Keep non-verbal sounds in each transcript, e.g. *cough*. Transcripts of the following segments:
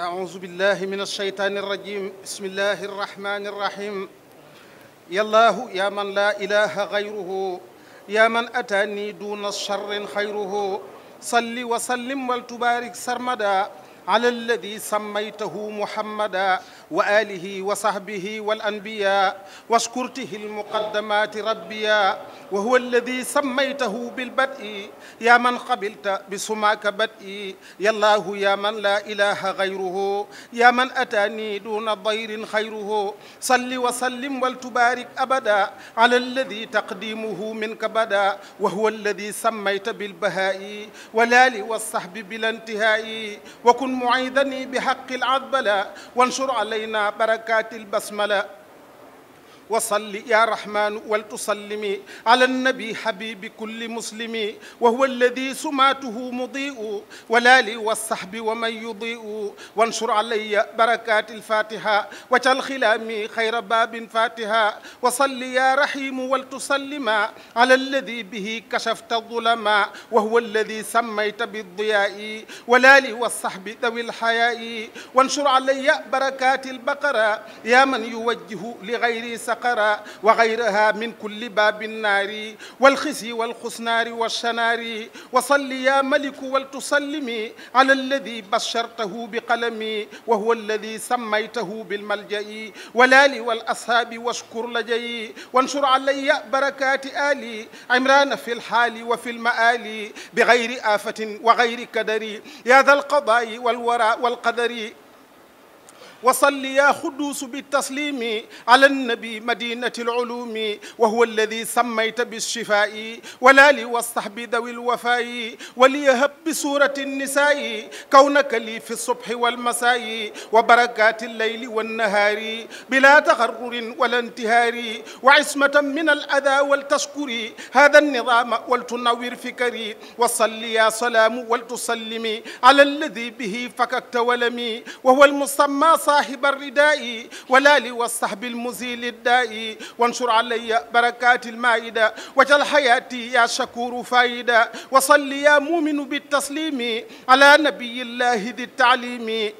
أعوذ بالله من الشيطان الرجيم. بسم الله الرحمن الرحيم. يا الله يا من لا إله غيره يا من أتاني دون الشر خيره. صل وسلم ولتبارك سرمدا على الذي سميته محمدا. وآله وصحبه والأنبياء واشكرته المقدمات ربيا وهو الذي سميته بالبدء. يا من قبلت بسماك بدء يا الله يا من لا إله غيره يا من أتاني دون ضير خيره. صل وسلم ولتبارك أبدا على الذي تقديمه منك بدا وهو الذي سميت بالبهاء والآل والصحب بلا انتهاء. وكن معيذني بحق العذبلا وانشر علينا بركات البسملة. وصل يا رحمن ولتسلمي على النبي حبيب كل مسلم وهو الذي سماته مضيء والآل والصحب ومن يضيء. وانشر علي بركات الفاتحة وجل خلامي خير باب فاتحة. وصل يا رحيم ولتسلما على الذي به كشفت الظلما وهو الذي سميت بالضياء. والآل والصحب ذوي الحياء. وانشر علي بركات البقرة يا من يوجه لغير سقر. السقر وغيرها من كل باب النار والخزي والخسنار والشنار. وصل يا ملك ولتسلمي على الذي بشرته بقلمي وهو الذي سميته بالملجأ. والآل والأصحاب واشكر لجي وانشر علي بركات آلي عمران في الحال وفي المآل بغير آفة وغير كدر. يا ذا القضاء والوراء والقدر. وصل يا خدوس بالتسليم على النبي مدينة العلوم وهو الذي سميت بالشفاء والآل والصحب ذوي الوفاء وليهب بسورة النساء كونك لي في الصبح والمساء وبركات الليل والنهار بلا تغرر ولا انتهار وعصمة من الأذى ولتشكري هذا النظام ولتنور فكري وصل يا سلام ولتسلمي على الذي به فككت ولمي وهو المسمى صاحب الرداء والآل والصحب المزيل الداء. وانشر علي بركات المائدة وجل حياتي يا شكور فايدة وصل يا مؤمن بالتسليم على نبي الله ذي التعليم.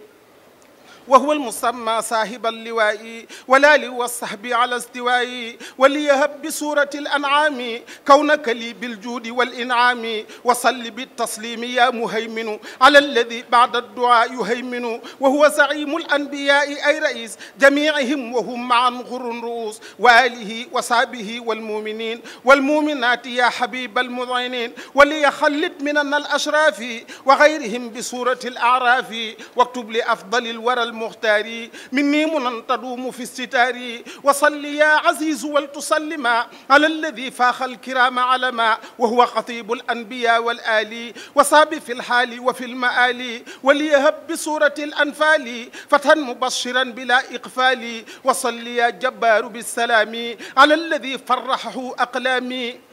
وهو المسمى صاحب اللواء والآل والصحب على استواء. وليهب بسورة الأنعام كونك لي بالجود والإنعام. وصل بالتسليم يا مهيمن على الذي بعد الدعاء يهيمن. وهو زعيم الأنبياء أي رئيس جميعهم وهم معا غر رؤوس. وآله وصحبه والمؤمنين والمؤمنات يا حبيب المذعنين. وليخلد مننا الأشراف وغيرهم بسورة الأعراف. واكتب لأفضل الورى المختار مني منن تدوم في الستار وصل يا عزيز ولتسلم على الذي فاخ الكرام علما وهو خطيب الأنبياء والآل وصاب في الحال وفي المآل وليهب بسورة الأنفال فتحا مبشرا بلا إقفال. وصل يا جبار بالسلام على الذي فرحه أقلامي.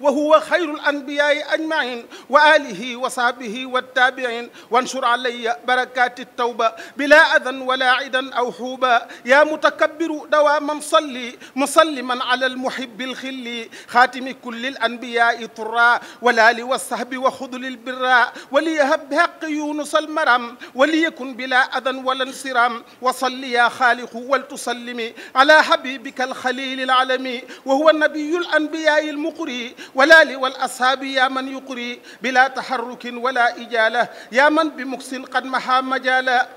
وهو خير الأنبياء أجمعين وآله وصحبه والتابعين. وانشر علي بركات التوبة بلا أذى ولا عدا أو حوبا. يا متكبر دواما صلي مسلما على المحب الخلي. خاتم كل الأنبياء طرا والآل والصحب وخذل البراء وليهب بحق يونس المرم وليكن بلا أذى ولا انصرام. وصل يا خالق ولتسلمي على حبيبك الخليل العالمي. وهو النبي الأنبياء المقري. والآل والأصحاب يا من يقري بلا تحرك ولا إجالة. يا من بمكس قد محى مجالا.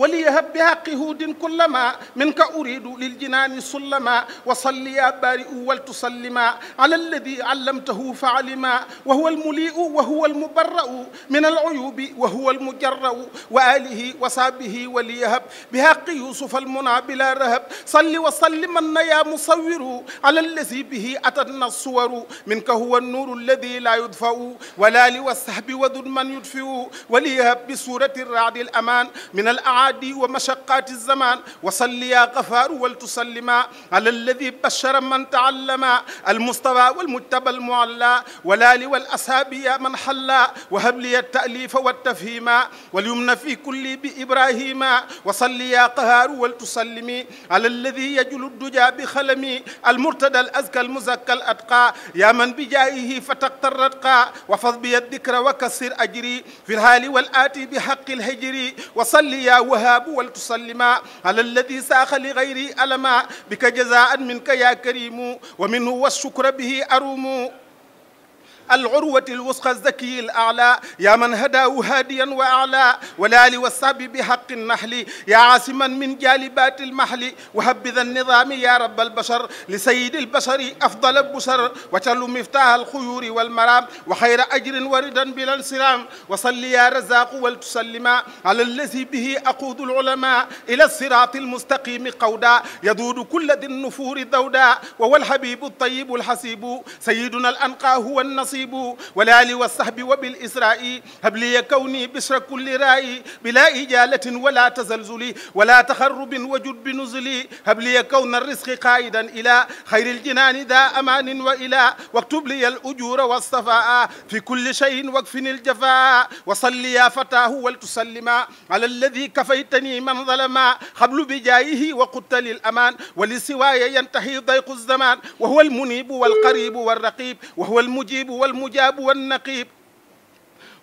وليهب بحق هود كلما منك أريد للجنان سلما وصل يا بارئ ولتسلما على الذي علمته فعلما وهو المليء وهو المبرأ من العيوب وهو المجرأ وآله وصابه وليهب بحق يوسف المنى بلا رهب صل وسلمن يا مصور على الذي به أتتنا الصور منك هو النور الذي لا يدفأ والآل والصحب وذو من يدفئ وليهب بسورة الرعد الأمان من الأعالي المعادي ومشقات الزمان وصل يا غفار ولتسلما على الذي بشر من تعلم المصطفى والمجتبى المعلى. والآل والأصحاب يا من حلا وهب لي التأليف والتفهيم. واليمن في كل بإبراهيم. وصل يا قهار ولتسلمي على الذي يجل الدجى بخلمي المرتدى الأزكى المزكى الأتقى. يا من بجاهه فتقتر الرتقى. وفض بي الذكر وكسر أجري. في الحال والآتي بحق الهجر وصل يا وهاب ولتسلما على الذي ساخ لغيري ألما بك جزاء منك يا كريم ومنه والشكر به أروم. العروة الوسخى الزكي الأعلى يا من هداه هاديا وأعلى والآل والصحب بحق النحل يا عاصما من جالبات المحل وهبذ النظام يا رب البشر لسيد البشر أفضل البشر وتل مفتاح الخيور والمرام وخير أجر وردا بلا انصرام وصل يا رزاق ولتسلما على الذي به أقود العلماء إلى الصراط المستقيم قودا يذود كل ذي النفور ذودا وهو الحبيب الطيب الحسيب سيدنا الأنقى هو النصيب. نصيب والآل والصحب وبالإسراء. هب لي كوني بشر كل رائي بلا إجالة ولا تزلزل ولا تخرب وجد بنزلي هب لي كون الرزق قائدا إلى خير الجنان ذا أمان وإلى. واكتب لي الأجور والصفاء. في كل شيء واكفني الجفاء. وصل يا فتاه ولتسلما على الذي كفيتني من ظلما قبل بجايه وقدت للأمان. ولسواي ينتهي ضيق الزمان. وهو المنيب والقريب والرقيب. وهو المجيب والمجيب المجاب والنقيب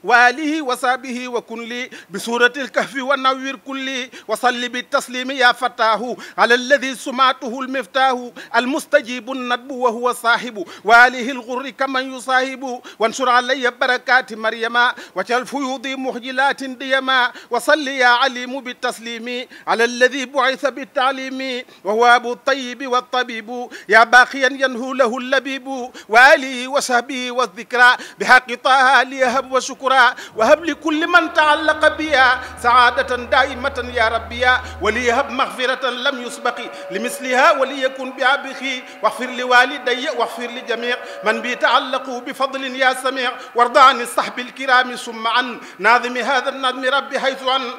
وآله وصحبه وكن لي بسورة الكهف ونوير كلي وصل بالتسليم يا فتاه على الذي سمعته المفتاح المستجيب الندب وهو صاحب وآله الغر كمن يصاحب وانشر علي بركات مريم وجل فيوض مخجلات ديما وصل يا عليم بالتسليم على الذي بعث بالتعليم وهو أبو الطيب والطبيب يا باقيا ينهو له اللبيب وآله وصحبه والذكرى بحق طه ليهب وشكرا وهب لكل من تعلق بها سعادة دائمة يا ربي وليهب مغفرة لم يسبق لمثلها وليكن بها بخي واغفر لوالدي واغفر لجميع من بيتعلقوا بفضل يا سميع وارضى عن الصحب الكرام ثم عن ناظم هذا النظم ربي حيث عن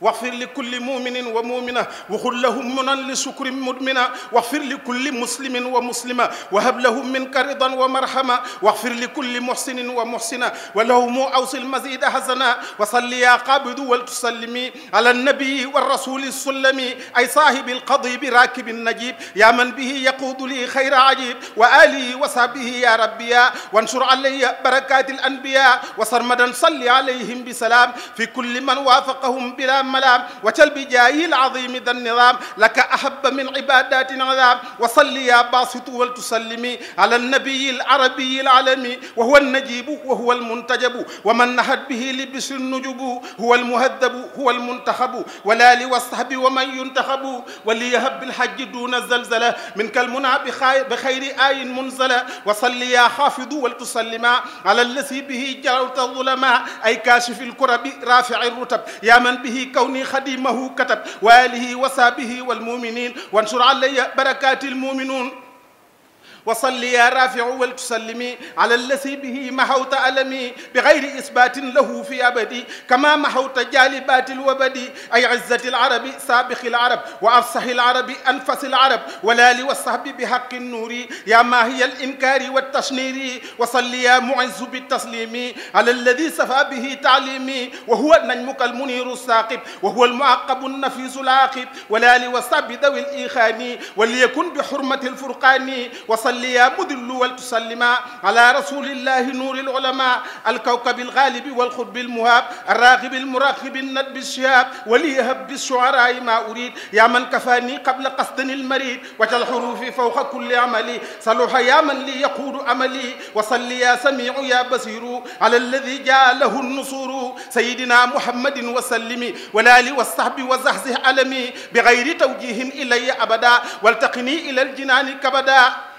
واغفر لكل مؤمن ومؤمنة وخل لهم منا لشكر مدمنا واغفر لكل مسلم ومسلمة. وهب لهم منك رضا ومرحمة. واغفر لكل محسن ومحسنة. ولهم أوصل المزيد حسنا وصل يا قابض ولتسلمي على النبي والرسول السلمي أي صاحب القضيب راكب النجيب. يا من به يقود لي خير عجيب. وآله وصحبه يا ربي. وانشر علي بركات الأنبياء. وصرمدا صل عليهم بسلام. في كل من وافقهم بلا الملام وتل بجاهه العظيم ذا النظام. لك أحب من عبادات نظام وصل يا باسط ولتسلمي على النبي العربي العالمي. وهو النجيب وهو المنتجب. ومن نهت به لبس النجب هو المهذب هو المنتخب. والآل والصحب ومن ينتخب. وليهب بالحج دون الزلزلة منك المنى بخير آي منزلة. وصل يا حافظ ولتسلما على الذي به جلوت الظلماء أي كاشف الكرب رافع الرتب. يا من به كوني خديمه كتب. وآله وصحبه والمؤمنين. وانشر علي بركات المؤمنون. وصل يا رافع ولتسلمي على الذي به محوت ألمي بغير إثبات له في أبدي كما محوت جالبات الوبد. أي عزة العرب سابق العرب وأفصح العرب أنفس العرب والآل والصحب بحق النور. يا ما هي الإنكار والتشنير وصل يا معز بالتسليم. على الذي سفى به تعليمي وهو نجمك المنير الساقب وهو المعقب النفيس العاقب. والآل والصحب ذوي الإيخان وليكن بحرمة الفرقان. وصل صل يا مذل ولتسلما على رسول الله نور العلماء الكوكب الغالب والخطب المهاب الراغب المراقب الندب الشهاب وليهب بالشعراء ما أريد. يا من كفاني قبل قصد المريد وجل حروفي فوق كل عملي. صلح يا من لي يقود عملي وصل يا سميع يا بصير. على الذي جاء له النصور سيدنا محمد وسلمي والآل والصحب وزحزح علمي بغير توجيه إلي أبدا والتقني إلى الجنان كبدا.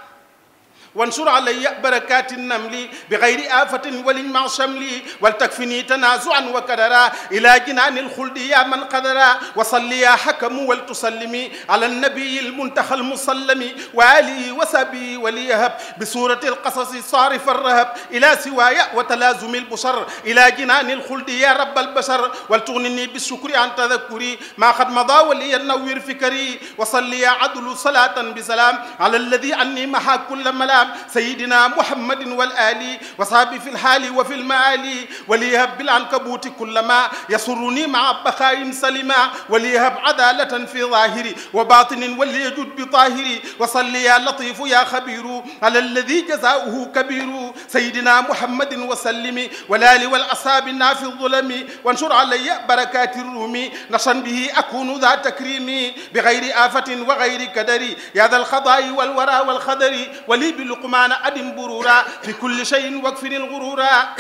وانشر علي بركات النمل بغير آفة ولن مع شملي ولتكفني تنازعا وكررا إلى جنان الخلد يا من قدرا. وصل يا حكم ولتسلمي على النبي المنتخى المسلم وآله وسبي وليهب بسورة القصص صارف الرهب إلى سواي وتلازم البشر إلى جنان الخلد يا رب البشر. ولتغنني بالشكر عن تذكري ما قد مضى ولي النوير فكري. وصل يا عدل صلاة بسلام على الذي عني محا كل ملام سيدنا محمد والآل وصحبه في الحال وفي المآل وليهب بالعنكبوت كل ما يسرني مع بخاء سلما وليهب عدالة في ظاهري وباطن وليجد بطاهري وصل يا لطيف يا خبير على الذي جزاؤه كبير. سيدنا محمد وسلم والآل والأصحاب النافي الظلم وانشر علي بركات الروم. نشا به أكون ذا تكريم بغير آفة وغير كدر. يا ذا الخضاء والورى والخدر ولي بلقمان أدم برورا في كل شيء واكفني الغرورا.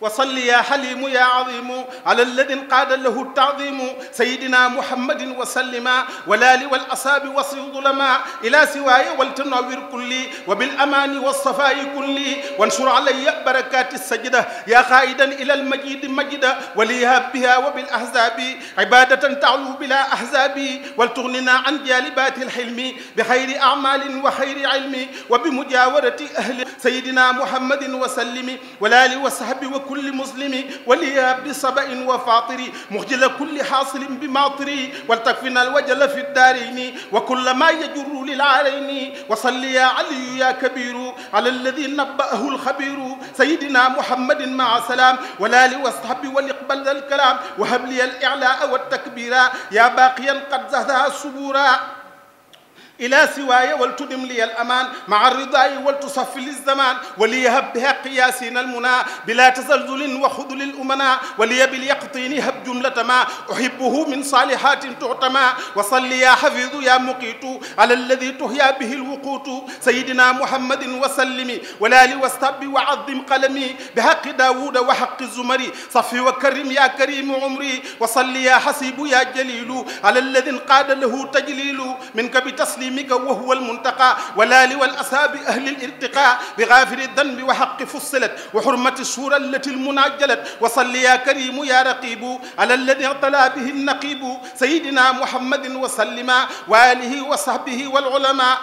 وصل يا حليم يا عظيم. على الذي قاد له التعظيم. سيدنا محمد وسلم. والآل والأصحاب وصل الظلماء إلى سواي ولتنور كلي. وبالأمان والصفاء كلي. وانشر علي بركات السجدة. يا خائدا إلى المجيد مجدا وليهب بها وبالأحزاب. عبادة تعلو بلا أحزاب. ولتغننا عن جالبات الحلم. بخير أعمال وخير علم. وبمجاورة أهل. سيدنا محمد وسلم. والآل والصحب وكل كل مسلم وليا بصبأ وفاطر مخجل كل حاصل بماطر ولتكفنا الوجل في الدارين وكل ما يجر للعارين وصل يا علي يا كبير على الذي نبأه الخبير سيدنا محمد مع سلام والآل والصحب وليقبل ذا الكلام وهب لي الإعلاء والتكبير يا باقيا قد زهدها السبورا إلى سواي ولتدم لي الأمان مع الرضا ولتصفي الزمان وليهب بها قياسين المنى بلا تزلزل وخذل الأمنا ولي باليقطين هب جملة ما أحبه من صالحات تعتمى وصل يا حفيظ يا مقيت على الذي تهيا به الوقوت سيدنا محمد وسلم والآل واستب وعظم قلمي بحق داود وحق الزمري صفي وكرم يا كريم عمري وصل يا حسيب يا جليل على الذي قاد له تجليل منك بتسليم تسليمك وهو المنتقى والآل والأصحاب أهل الارتقاء. بغافر الذنب وحق فصلت وحرمة السورة التي المناجلت وصل يا كريم يا رقيب على الذي اعتلى به النقيب. سيدنا محمد وسلم وآله وصحبه والعلماء.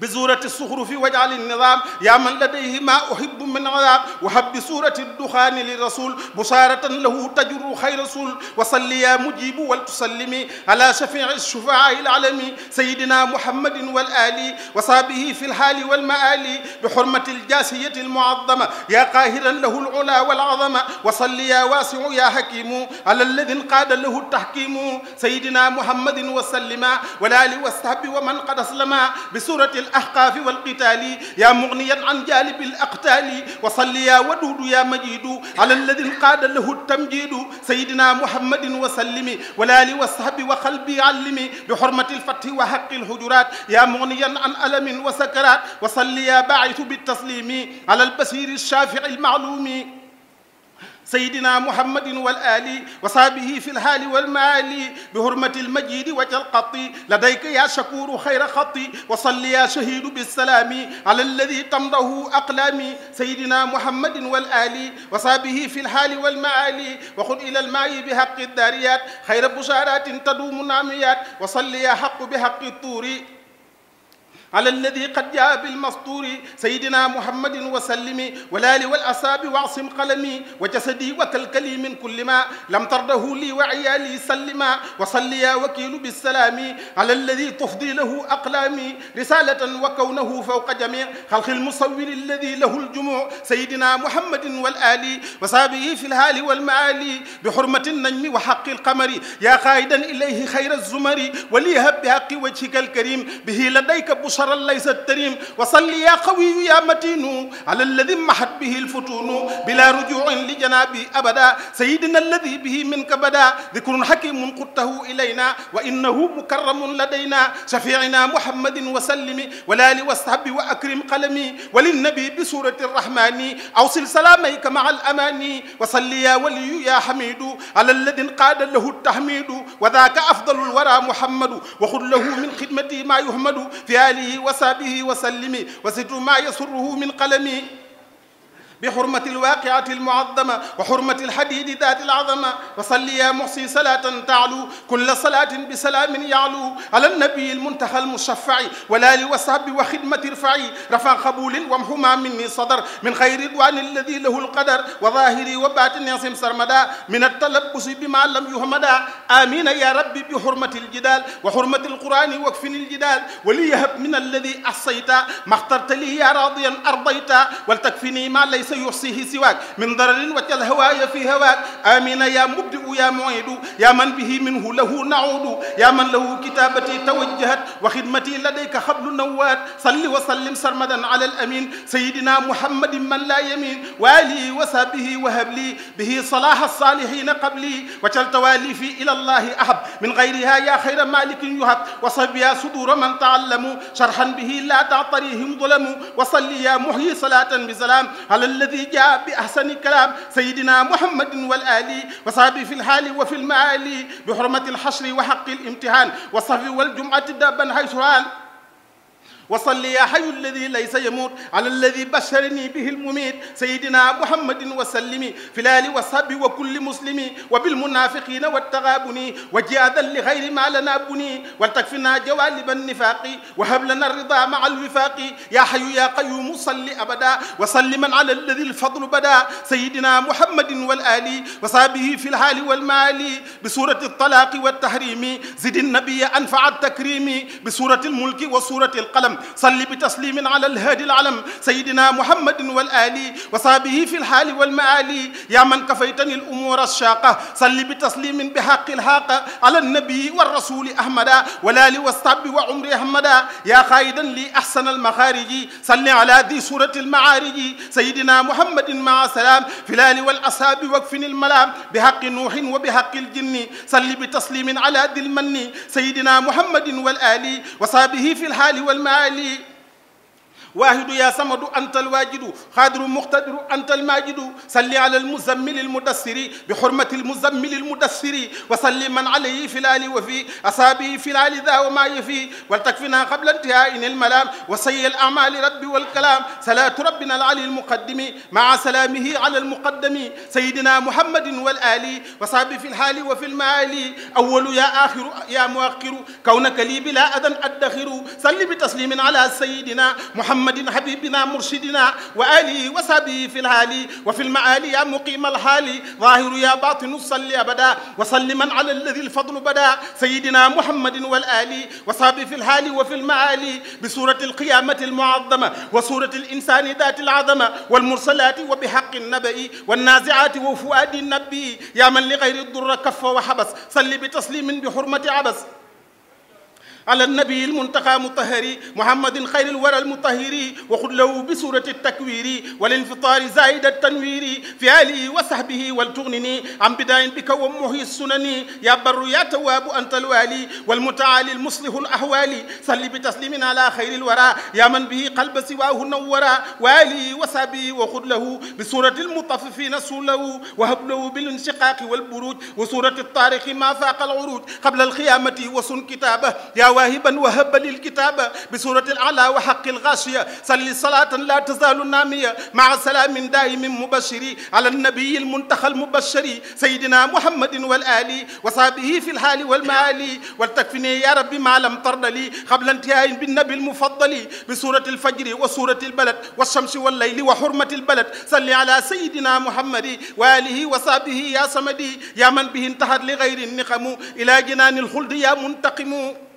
بزورة الصخرف واجعل النظام. يا من لديه ما أحب من عذاب وهب بسورة الدخان للرسول. بشارة له تجر خير رسول. وصل يا مجيب ولتسلمي على شفيع الشفعاء العالمي سيدنا محمد والآل وصابه في الحال والمآل بحرمة الجاسية المعظمة. يا قاهرا له العلا والعظمة وصل يا واسع يا حكيم. على الذي قاد له التحكيم. سيدنا محمد وسلم. والآل والصحب ومن قد أسلم بسورة الأحقاف والقتال. يا مغنيا عن جالب الأقتال. وصل يا ودود يا مجيد. على الذي قاد له التمجيد. سيدنا محمد وسلم. والآل والصحب وقلبي علمي. بحرمة الفتح وحق الحجرات يا مغنيا عن ألم وسكرات. وصل يا باعث بالتسليم. على البصير الشافع المعلوم. سيدنا محمد والآل وصحبه في الحال والمال بحرمة المجيد وجه القط لديك يا شكور خير خطي وصل يا شهيد بالسلام على الذي تمضه أقلامي سيدنا محمد والآل وصحبه في الحال والمعالي وخذ إلى الماء بحق الداريات. خير بشارات تدوم ناميات وصل يا حق بحق الطور. على الذي قد جاء بالمسطور سيدنا محمد وسلم والآل والأصاب واعصم قلمي وجسدي وكلكلي من كل ما لم ترده لي وعيالي سلما وصل يا وكيل بالسلام على الذي تفضي له أقلامي رسالة وكونه فوق جميع خلق المصور الذي له الجموع سيدنا محمد والآل وصابه في الهال والمعالي بحرمة النجم وحق القمر يا قائدا إليه خير الزمر وليهب بحق وجهك الكريم به لديك بشر بشرا ليس التريم. وصل يا قوي يا متين. على الذي محت به الفتون. بلا رجوع لجنابي أبدا. سيدنا الذي به منك بدا. ذكر حكيم قدته إلينا. وإنه مكرم لدينا. شفيعنا محمد وسلم. والآل والصحب وأكرم قلمي. وللنبي بسورة الرحمن. أوصل سلاميك مع الأماني وصل يا ولي يا حميد. على الذي قاد له التحميد. وذاك أفضل الورى محمد. وخذ له من خدمتي ما يحمد. في آله وصحبه وسلم وستر ما يسره من قلمي بحرمة الواقعة المعظمة وحرمة الحديد ذات العظمة. وصل يا محسي صلاة تعلو كل صلاة بسلام يعلو. على النبي المنتهى المشفع والآل وصحب وخدمة ارفعي رفع قبول وامحما مني صدر من خير رضوان الذي له القدر. وظاهري وباطن يصم سرمدا من التلبس بما لم يهمدا. آمين يا ربي بحرمة الجدال وحرمة القرآن واكفني الجدال. وليهب من الذي أحصيت ما اخترت لي يا راضيا أرضيت ولتكفني ما ليس ليس يحصيه سواك. من ضرر وجل هواي في هواك. آمين يا مبدئ يا معيد. يا من به منه له نعود. يا من له كتابتي توجهت. وخدمتي لديك خبل نوات صل وسلم سرمدا على الأمين. سيدنا محمد من لا يمين. والي وسابه وهب لي به صلاح الصالحين قبلي وجل تواليفي إلى الله أحب. من غيرها يا خير مالك يهب. وصب يا صدور من تعلموا شرحا به لا تعطريهم ظلموا وصل يا محيي صلاة بسلام. على الذي جاء بأحسن كلام سيدنا محمد والآل وصحبه في الحال وفي المعالي بحرمة الحشر وحق الامتحان والصف والجمعة دابا حيث هان وصل يا حي الذي ليس يموت على الذي بشرني به المميت. سيدنا محمد وسلم في الآل والصحب وكل مسلم وبالمنافقين والتغابن وجهادا لغير ما لنا بني. ولتكفنا جوالب النفاق وهب لنا الرضا مع الوفاق. يا حي يا قيوم صل أبدا وسلما على الذي الفضل بدا. سيدنا محمد والآل وصحبه في الحال والمال. بسورة الطلاق والتحريم زد النبي أنفع التكريم. بسورة الملك وسورة القلم. صل بتسليم على الهادي العلم سيدنا محمد والآل وصحبه في الحال والمآل يا من كفيتني الأمور الشاقة صل بتسليم بحق الحاقة على النبي والرسول أحمد والآل والصحب وعمر أحمد يا خائدا لي أحسن المخارج صل على ذي سورة المعارج. سيدنا محمد مع سلام في الآل والأصحاب واكفني الملام بحق نوح وبحق الجن. صل بتسليم على ذي المن سيدنا محمد والآل وصحبه في الحال والمآل ali واحد يا صمد أنت الواجد قادر مقتدر أنت الماجد. صل على المزمل المدثر بحرمة المزمل المدثر. وصل من عليه في الآل وفي أصابه في الآل ذا وما يفي. ولتكفنا قبل انتهاء الملام وسيء الأعمال رب والكلام. صلاة ربنا العلي المقدم مع سلامه على المقدم. سيدنا محمد والآل وصحبه في الحال وفي المآل. أول يا آخر يا مؤخر كونك لي بلا أذى أدخر. صل بتسليم على سيدنا محمد محمد حبيبنا مرشدنا وآله وصحبه في الحال وفي المعال يا مقيم الحال. ظاهر يا باطن صل أبدا وسلما على الذي الفضل بدا. سيدنا محمد والآل وصحبه في الحال وفي المعالي بسورة القيامة المعظمة وسورة الإنسان ذات العظمة والمرسلات وبحق النبأ والنازعات وفؤاد النبي. يا من لغير الضر كف وحبس صل بتسليم بحرمة عبس. على النبي المنتقى مطهر محمد خير الورى المطهر وخذ له بسورة التكوير والانفطار زائد التنوير في آله وصحبه ولتغنني عن بداية بك ومحي السنن يا بر يا تواب أنت الوالي والمتعالي المصلح الأحوال صل بتسليم على خير الورى يا من به قلب سواه نورا والي وصحبه وخذ له بسورة المطففين سوله وهب له بالانشقاق والبروج وسورة الطارق ما فاق العروج قبل الخيامة وسن كتابه يا واهبا وهب للكتاب بسورة الأعلى وحق الغاشية. صل صلاة لا تزال نامية مع سلام دائم مبشر على النبي المنتخى المبشر سيدنا محمد والآل وصحبه في الحال والمآل. ولتكفني يا رب ما لم ترد لي قبل انتهاء بالنبي المفضل بسورة الفجر وسورة البلد والشمس والليل وحرمة البلد. صل على سيدنا محمد وآله وصحبه يا صمدي. يا من به انتهت لغير النقم إلى جنان الخلد يا منتقم.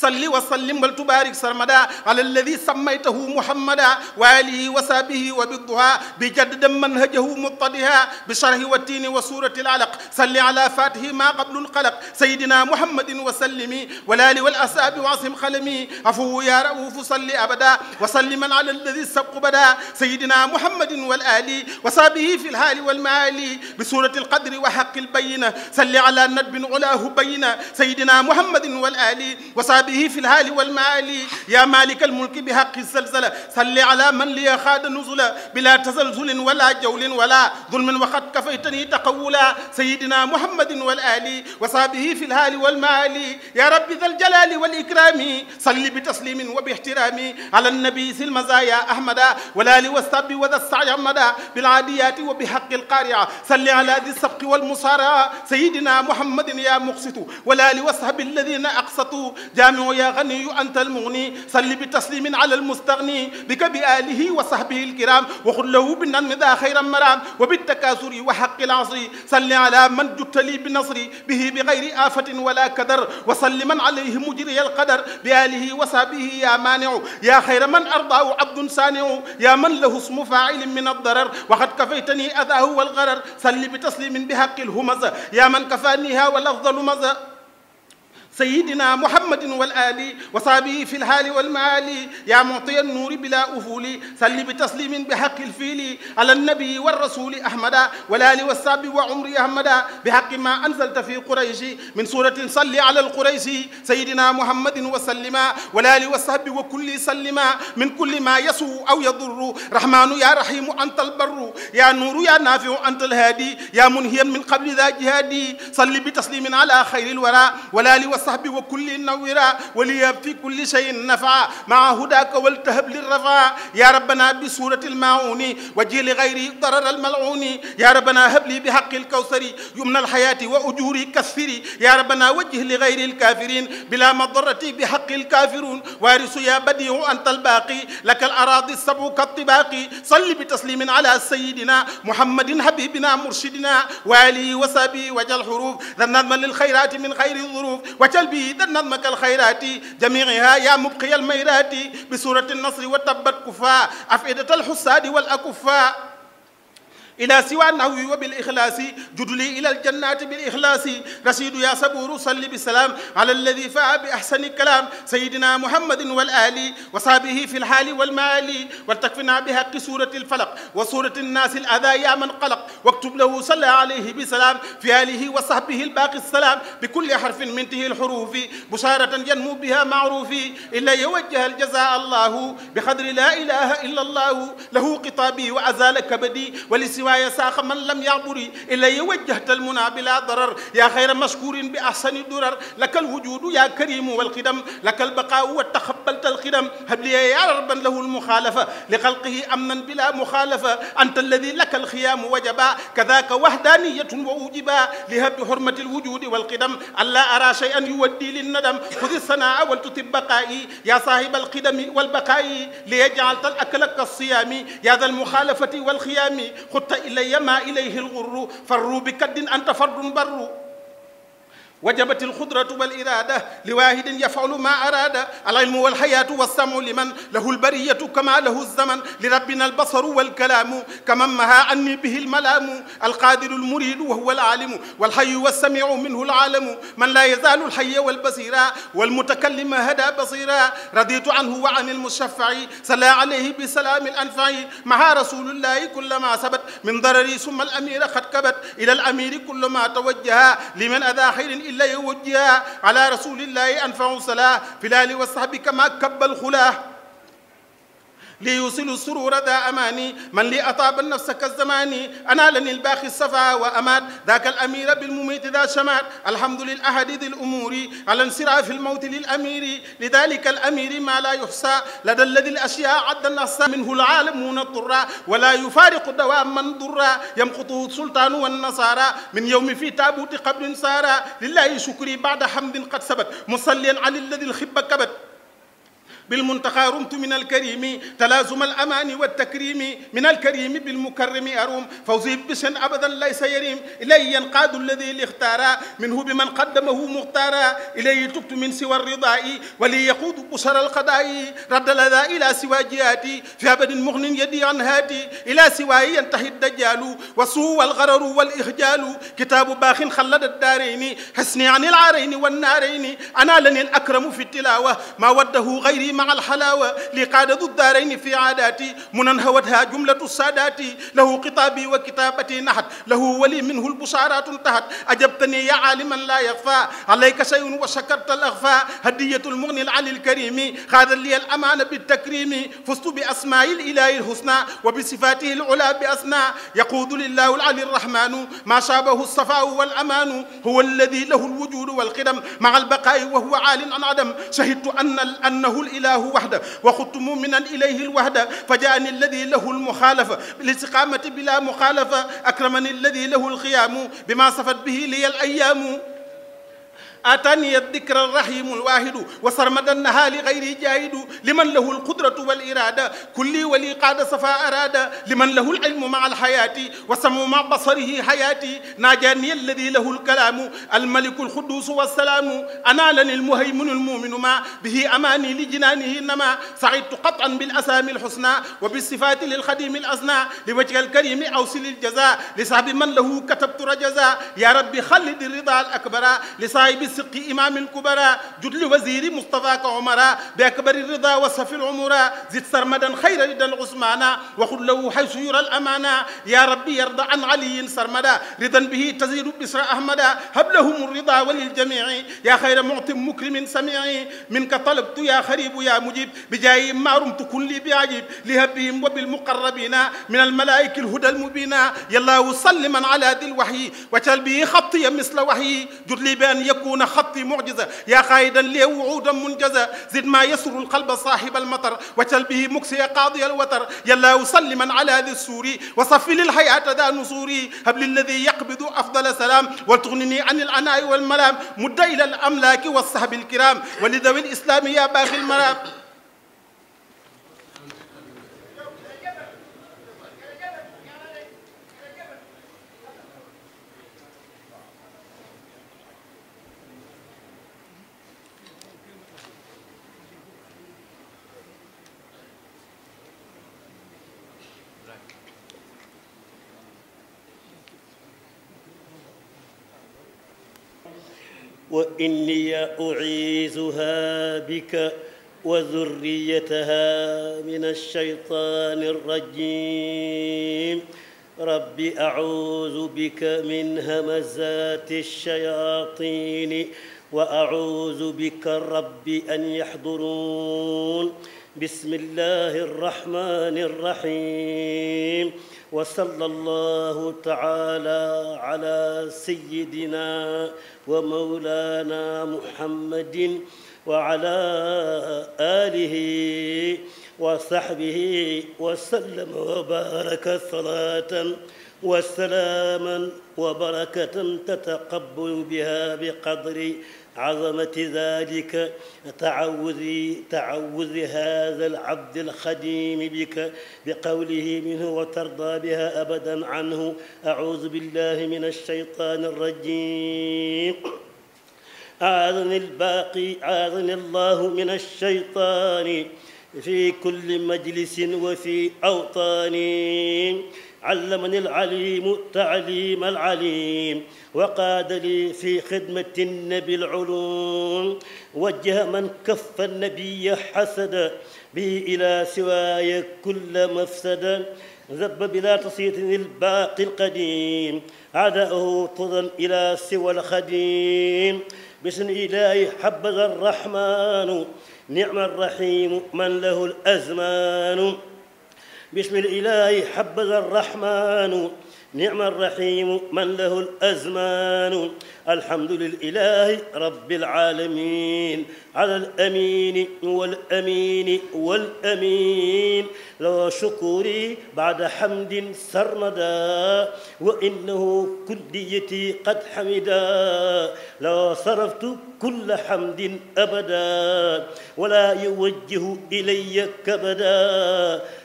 صل وسلم وتبارك سرمدا على الذي سميته محمدا وآله وصحبه وبالضحى بجدد منهجه مضطدها بشرح والتين وسورة العلق. صل على فاته ما قبل القلق سيدنا محمد وسلم والآل والأصحاب وعصم خلمي. عفو يا رؤوف صل أبدا. وسلما على الذي السبق بدا. سيدنا محمد والآل وصحبه في الحال والمآل بسورة القدر وحق البينة. صل على ندب علاه بينة. سيدنا محمد والآل وصحبه وصحبه في الهال والمال. يا مالك الملك بحق الزلزلة صل على من لي خاد نزلا بلا تزلزل ولا جول ولا ظلم. وقد كفيتني تقولا سيدنا محمد والآل وصحبه في الهال والمال. يا رب ذا الجلال والإكرام صل بتسليم وباحترام على النبي ذي المزايا أحمد. والآل والصحب وذا السعي أحمد بالعاديات وبحق القارعة صل على ذي السبق والمصارعة سيدنا محمد يا مقسط. والآل والصحب الذين أقسطوا جامع يا غني أنت المغني. صل بتسليم على المستغني. بك بآله وصحبه الكرام. وخذ له بالنعم ذا خيرا مرام. وبالتكاثر وحق العصر. صل على من جدت لي بالنصر. به بغير آفة ولا كدر. وصل من عليه مجري القدر. بآله وصحبه يا مانع. يا خير من أرضاه عبد صانع يا من له اسم فاعل من الضرر. وقد كفيتني أذاه والغرر. صل بتسليم بحق الهمزة يا من كفانيها والأفضل مزة سيدنا محمد والآل وصحبه في الحال والمال. يا معطي النور بلا أفول صل بتسليم بحق الفيل. على النبي والرسول أحمد والآل والصحب وعمر أحمد. بحق ما أنزلت في قريش من سورة صل على القريش. سيدنا محمد وسلم والآل والصحب وكل سلم. من كل ما يسوء أو يضر. رحمن يا رحيم أنت البر. يا نور يا نافع أنت الهادي. يا منهيا من قبل ذا جهادي. صل بتسليم على خير الورى. والآل والصحب وكل نورا ولي في كل شيء نفع مع هداك والتهب للرفع يا ربنا بسورة الماعون وجه لغيري ضرر الملعون يا ربنا هب لي بحق الكوثر يمن الحياة وأجوري كثري يا ربنا وجه لغير الكافرين. بلا مضرة بحق الكافرون. وارث يا بديع أنت الباقي. لك الأراضي السبع كالطباق. صل بتسليم على سيدنا محمد حبيبنا مرشدنا. وآله وصحبه وجل حروف ذا للخيرات من خير الظروف. وجل به ذا النظم كالخيرات جميعها يا مبقي الميرات. بسورة النصر وتبت كفاء أفئدة الحساد والأكفاء إلى سوى النهو وبالإخلاص جد لي إلى الجنات بالإخلاص. رشيد يا صبور صل بسلام على الذي فاء بأحسن الكلام. سيدنا محمد والآل وصحبه في الحال والمال ولتكفنا بحق سورة الفلق وسورة الناس الأذى يا من قلق. واكتب له صلى عليه بسلام. في آله وصحبه الباقي السلام. بكل حرف من ته الحروف بشارة ينمو بها معروف. إلا يوجه الجزاء الله بقدر لا إله إلا الله. له قطابي وأزال كبدي ولسوى سواي ساق من لم يعبري إلي وجهت المنى بلا ضرر. يا خير مشكور بأحسن الدرر لك الوجود يا كريم والقدم لك البقاء وتقبلت الخدم. هب لي يا ربا له المخالفة. لخلقه أمنا بلا مخالفة. أنت الذي لك الخيام وجبا. كذاك وحدانية ووجبا لهب حرمة الوجود والقدم ألا أرى شيئا يودي للندم. خذ الثناء ولتتب بقائي. يا صاحب القدم والبقاء. ليجعلت الأكل كالصيام. يا ذا المخالفة والخيام. خدت إلي ما إليه الغر فروا بكد أنت فرد بر وجبت الخضرة والإرادة لواحد يفعل ما أراد. العلم والحياة والسمع لمن له البرية كما له الزمن. لربنا البصر والكلام كمن مها عني به الملام. القادر المريد وهو العالم والحي والسميع منه العالم. من لا يزال الحي والبصيرا والمتكلم هدى بصيرا رضيت عنه وعن المشفع صلى عليه بسلام الأنفع. مع رسول الله كلما ثبت من ضرري ثم الأمير قد كبت. إلى الأمير كلما توجه. لمن أذى خير إلا يوجه على رسول الله أنفع صلاة في الآل والصحب كما كب الخلاة. ليوصل السرور ذا أماني. من لي أطاب النفس كالزمان أنا لني الباخي الصفا وأمات. ذاك الأمير بالمميت ذا شمات. الحمد للأحد ذي الأمور. على انصراف الموت للأمير. لذلك الأمير ما لا يحصى. لدى الذي الأشياء عد النص. منه العالمون الضرا. ولا يفارق دوام من ضرا. يمقته السلطان والنصارى. من يوم في تابوت قبر سارا لله شكري بعد حمد قد ثبت. مصليا على الذي الخب كبت. بالمنتقى رمت من الكريم تلازم الأمان والتكريم. من الكريم بالمكرم أروم. فوزي بشن أبدا ليس يريم. إلي ينقاد الذي اختار منه بمن قدمه مختارا. إليه تبت من سوى الرضاء. ولي يقود بشر القضاء. رد لذا إلى سوى جهاتي في أبد مغن يدي عن هاتي. إلى سواي ينتهي الدجال. والسوء والغرر والإخجال. كتاب باخ خلد الدارين. حسني عن العارين والنارين. أنا لني الأكرم في التلاوة. ما وده غيري مع الحلاوة لقاد ذو الدارين في عاداتي. منن هوتها جملة السادات له قطابي وكتابتي نحت. له ولي منه البشارات انتهت. أجبتني يا عالما لا يخفى. عليك شيء وشكرت الأخفى. هدية المغني العلي الكريم. خاذ لي الأمان بالتكريم. فزت بأسماء الإله الحسنى. وبصفاته العلى بأسنى يقود لله العلي الرحمن. ما شابه الصفاء والأمان. هو الذي له الوجود والقدم. مع البقاء وهو عال عن عدم. شهدت أن أنه الإله وحده وخدت مؤمنا إليه الوحدة فجاءني الذي له المخالفة بالاستقامة بلا مخالفة أكرمني الذي له الخيام بما صفت به لي الأيام. آتاني الذكر الرحيم الواحد وسرمد النهار غير جاهد لمن له القدرة والإرادة. كلي ولي قاد صفا أراد لمن له العلم مع الحياة وسمو مع بصره حياتي ناجاني الذي له الكلام الملك القدوس والسلام. أنالني المهيمن المؤمن ما به أماني لجنانه نما. سعدت قطعا بالأسامي الحسنى وبالصفات للخديم الأسنى لوجه الكريم أوصل الجزاء لصاحب من له كتبت رجزا يا ربي خلد الرضا الأكبر. لصاحب بصدق إمام الكبراء جد لوزير مصطفى عمرا بأكبر الرضا وصف العمرا زد سرمدا خير رد العثمان وخذ له حيث يرى الأمانة. يا ربي يرضى عن علي سرمدا رضا به تزيد بسر أحمدا. هب لهم الرضا وللجميع. يا خير معط مكرم سميع. منك طلبت يا خريب يا مجيب. بجاي ما رمت كن لي بعجيب. لهبهم وبالمقربين من الملائكة الهدى المبين. يا الله سلما على ذي الوحي وجل به خطي مثل وحي. جد لي بأن يكون خطي معجزة. يا خايدا لي وعودا منجزة. زد ما يسر القلب صاحب المطر. وجل به مكسي قاضي الوتر. يا الله سلما على ذي السور. وصف للحياة ذا نصوري هب للذي يقبض أفضل سلام. وتغنني عن العناء والملام. مد إلى الأملاك والصحب الكرام. ولذوي الإسلام يا باغي المرام. وإني أعيذها بك وذريتها من الشيطان الرجيم. رب أعوذ بك من همزات الشياطين وأعوذ بك رب أن يحضرون. بسم الله الرحمن الرحيم وصلى الله تعالى على سيدنا ومولانا محمد وعلى آله وصحبه وسلم وبارك صلاة وسلاما وبركة تتقبل بها بقدر عظمة ذلك تعوذ تعوذ هذا العبد الخديم بك بقوله منه وترضى بها أبدا عنه. أعوذ بالله من الشيطان الرجيم. أعاذني الباقي أعاذني الله من الشيطان في كل مجلس وفي أوطاني علمني العليم تعليم العليم وقاد لي في خدمة النبي العلوم. وجه من كف النبي حسدا به إلى سواي كل مفسدا ذب بلا تصيت الباقي القديم. عداءه طضا إلى سوى الخديم. بسم الله حبذ الرحمن. نعم الرحيم من له الأزمان. بسم الإله حبذ الرحمن. نعم الرحيم من له الأزمان. الحمد لله رب العالمين على الأمين والأمين والأمين. لو شكري بعد حمد سرمدا وإنه كليتي قد حمدا. لو صرفت كل حمد أبدا ولا يوجه إلي كبدا.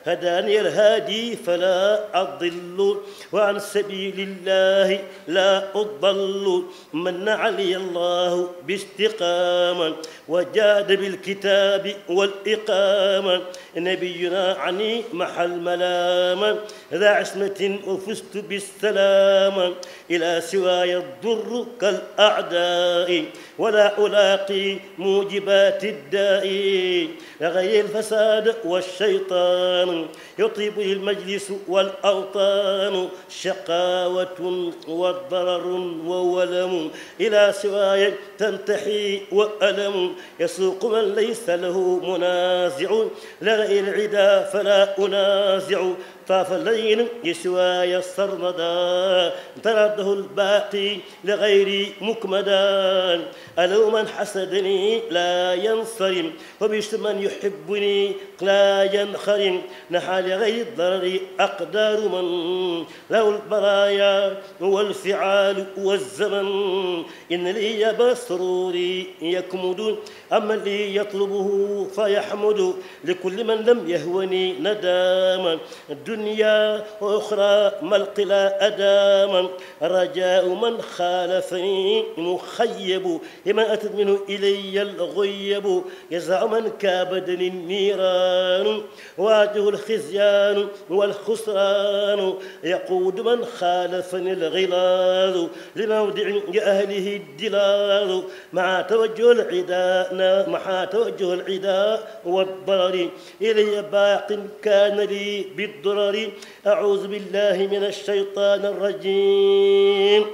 هداني الهادي فلا أضل وعن سبيل الله لا أضل. من علي الله باستقامة وجاد بالكتاب والإقامة. نبينا عني محل ملامة ذا عصمة وفزت بالسلامة إلى سواي الضر كالأعداء. ولا ألاقي موجبات الداء. لغير الفساد والشيطان. يطيب المجلس والأوطان. شقاوة والضرر وولم إلى سواي تنتحي وألم. يسوق من ليس له منازع. لغير العدا فلا أنازع. طاف الليل يسواي ترده الباقي لغير مكمدا. ألو من حسدني لا ينصرم وبشت من يحبني لا ينخرم. نحى لغير الضرر أقدار من له البرايا والفعال والزمن. إن لي بسروري يكمد أما اللي يطلبه فيحمد. لكل من لم يهوني نداما. الدنيا وأخرى ما القلا أداما رجاء من خالفني مخيب لما أتت منه إلي الغيب. يزع من كابدني النيران واجه الخزيان والخسران. يقود من خالفني الغلاظ لموضع لأهله الدلال مع توجه العداء مع توجه العداء والضرر إلي باق كان لي بالضرر أعوذ بالله من الشيطان الرجيم.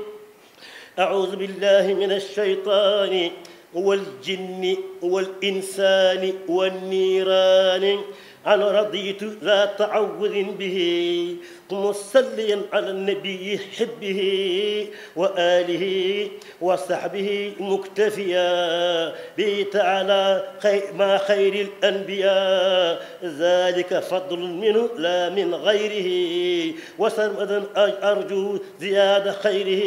أعوذ بالله من الشيطان. والجن والإنسان والنيران. أنا رضيت ذا تعوذ به. مصليا على النبي حبه وآله وصحبه مكتفيا به تعالى ما خير الأنبياء. ذلك فضل منه لا من غيره. وسرمدا أرجو زيادة خيره.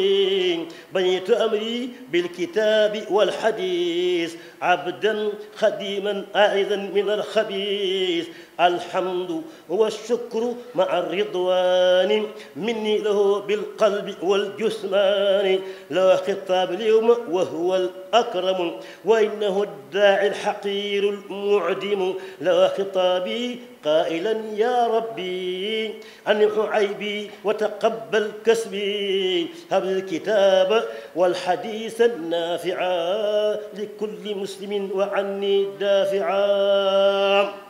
بنيت أمري بالكتاب والحديث. عبدا خديما أعذا من الخبيث. الحمد والشكر مع الرضوان. مني له بالقلب والجسمان. لا خطاب اليوم وهو الأكرم. وإنه الداعي الحقير المعدم لا خطابي قائلا يا ربي. أنح عيبي وتقبل كسبي. هب الكتاب والحديث النافعا لكل مسلم وعني دافعا.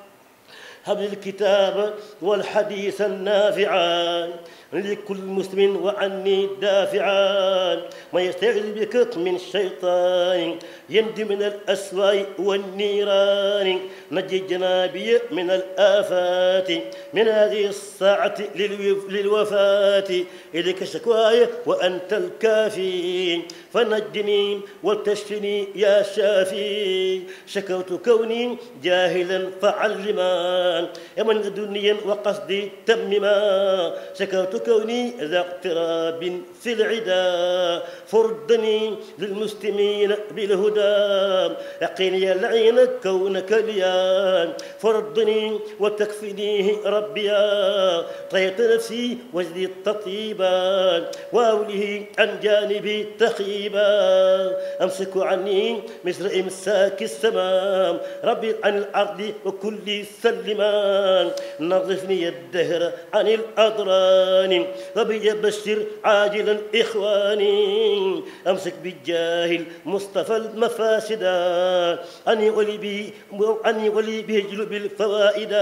هب الكتاب والحديث النافعا. لكل مسلم وعني دافعا ما يستعذ بك من الشيطان. يندي من الأسواء والنيران. نجي جنابي من الآفات. من هذه الساعة للوفاة. إليك شكواي وأنت الكافي فنجني وتشفني يا شافي شكوت كوني جاهلا فعلما. يا من دنيا وقصدي تمما شكوت كوني ذا اقتراب في العدا فردني للمسلمين بالهدى. يقيني العين كونك ليا فردني وتكفنيه ربيا. طيت نفسي وجدي التطيبا واوله عن جانبي تخيبا أمسك عني مثل امساك السماء ربي عن الأرض وكل سلما نظفني الدهر عن الاضران ربي بشر عاجلا اخواني أمسك بالجاهل مصطفى المفاسد. أني ولي به أني ولي به جلب الفوائد.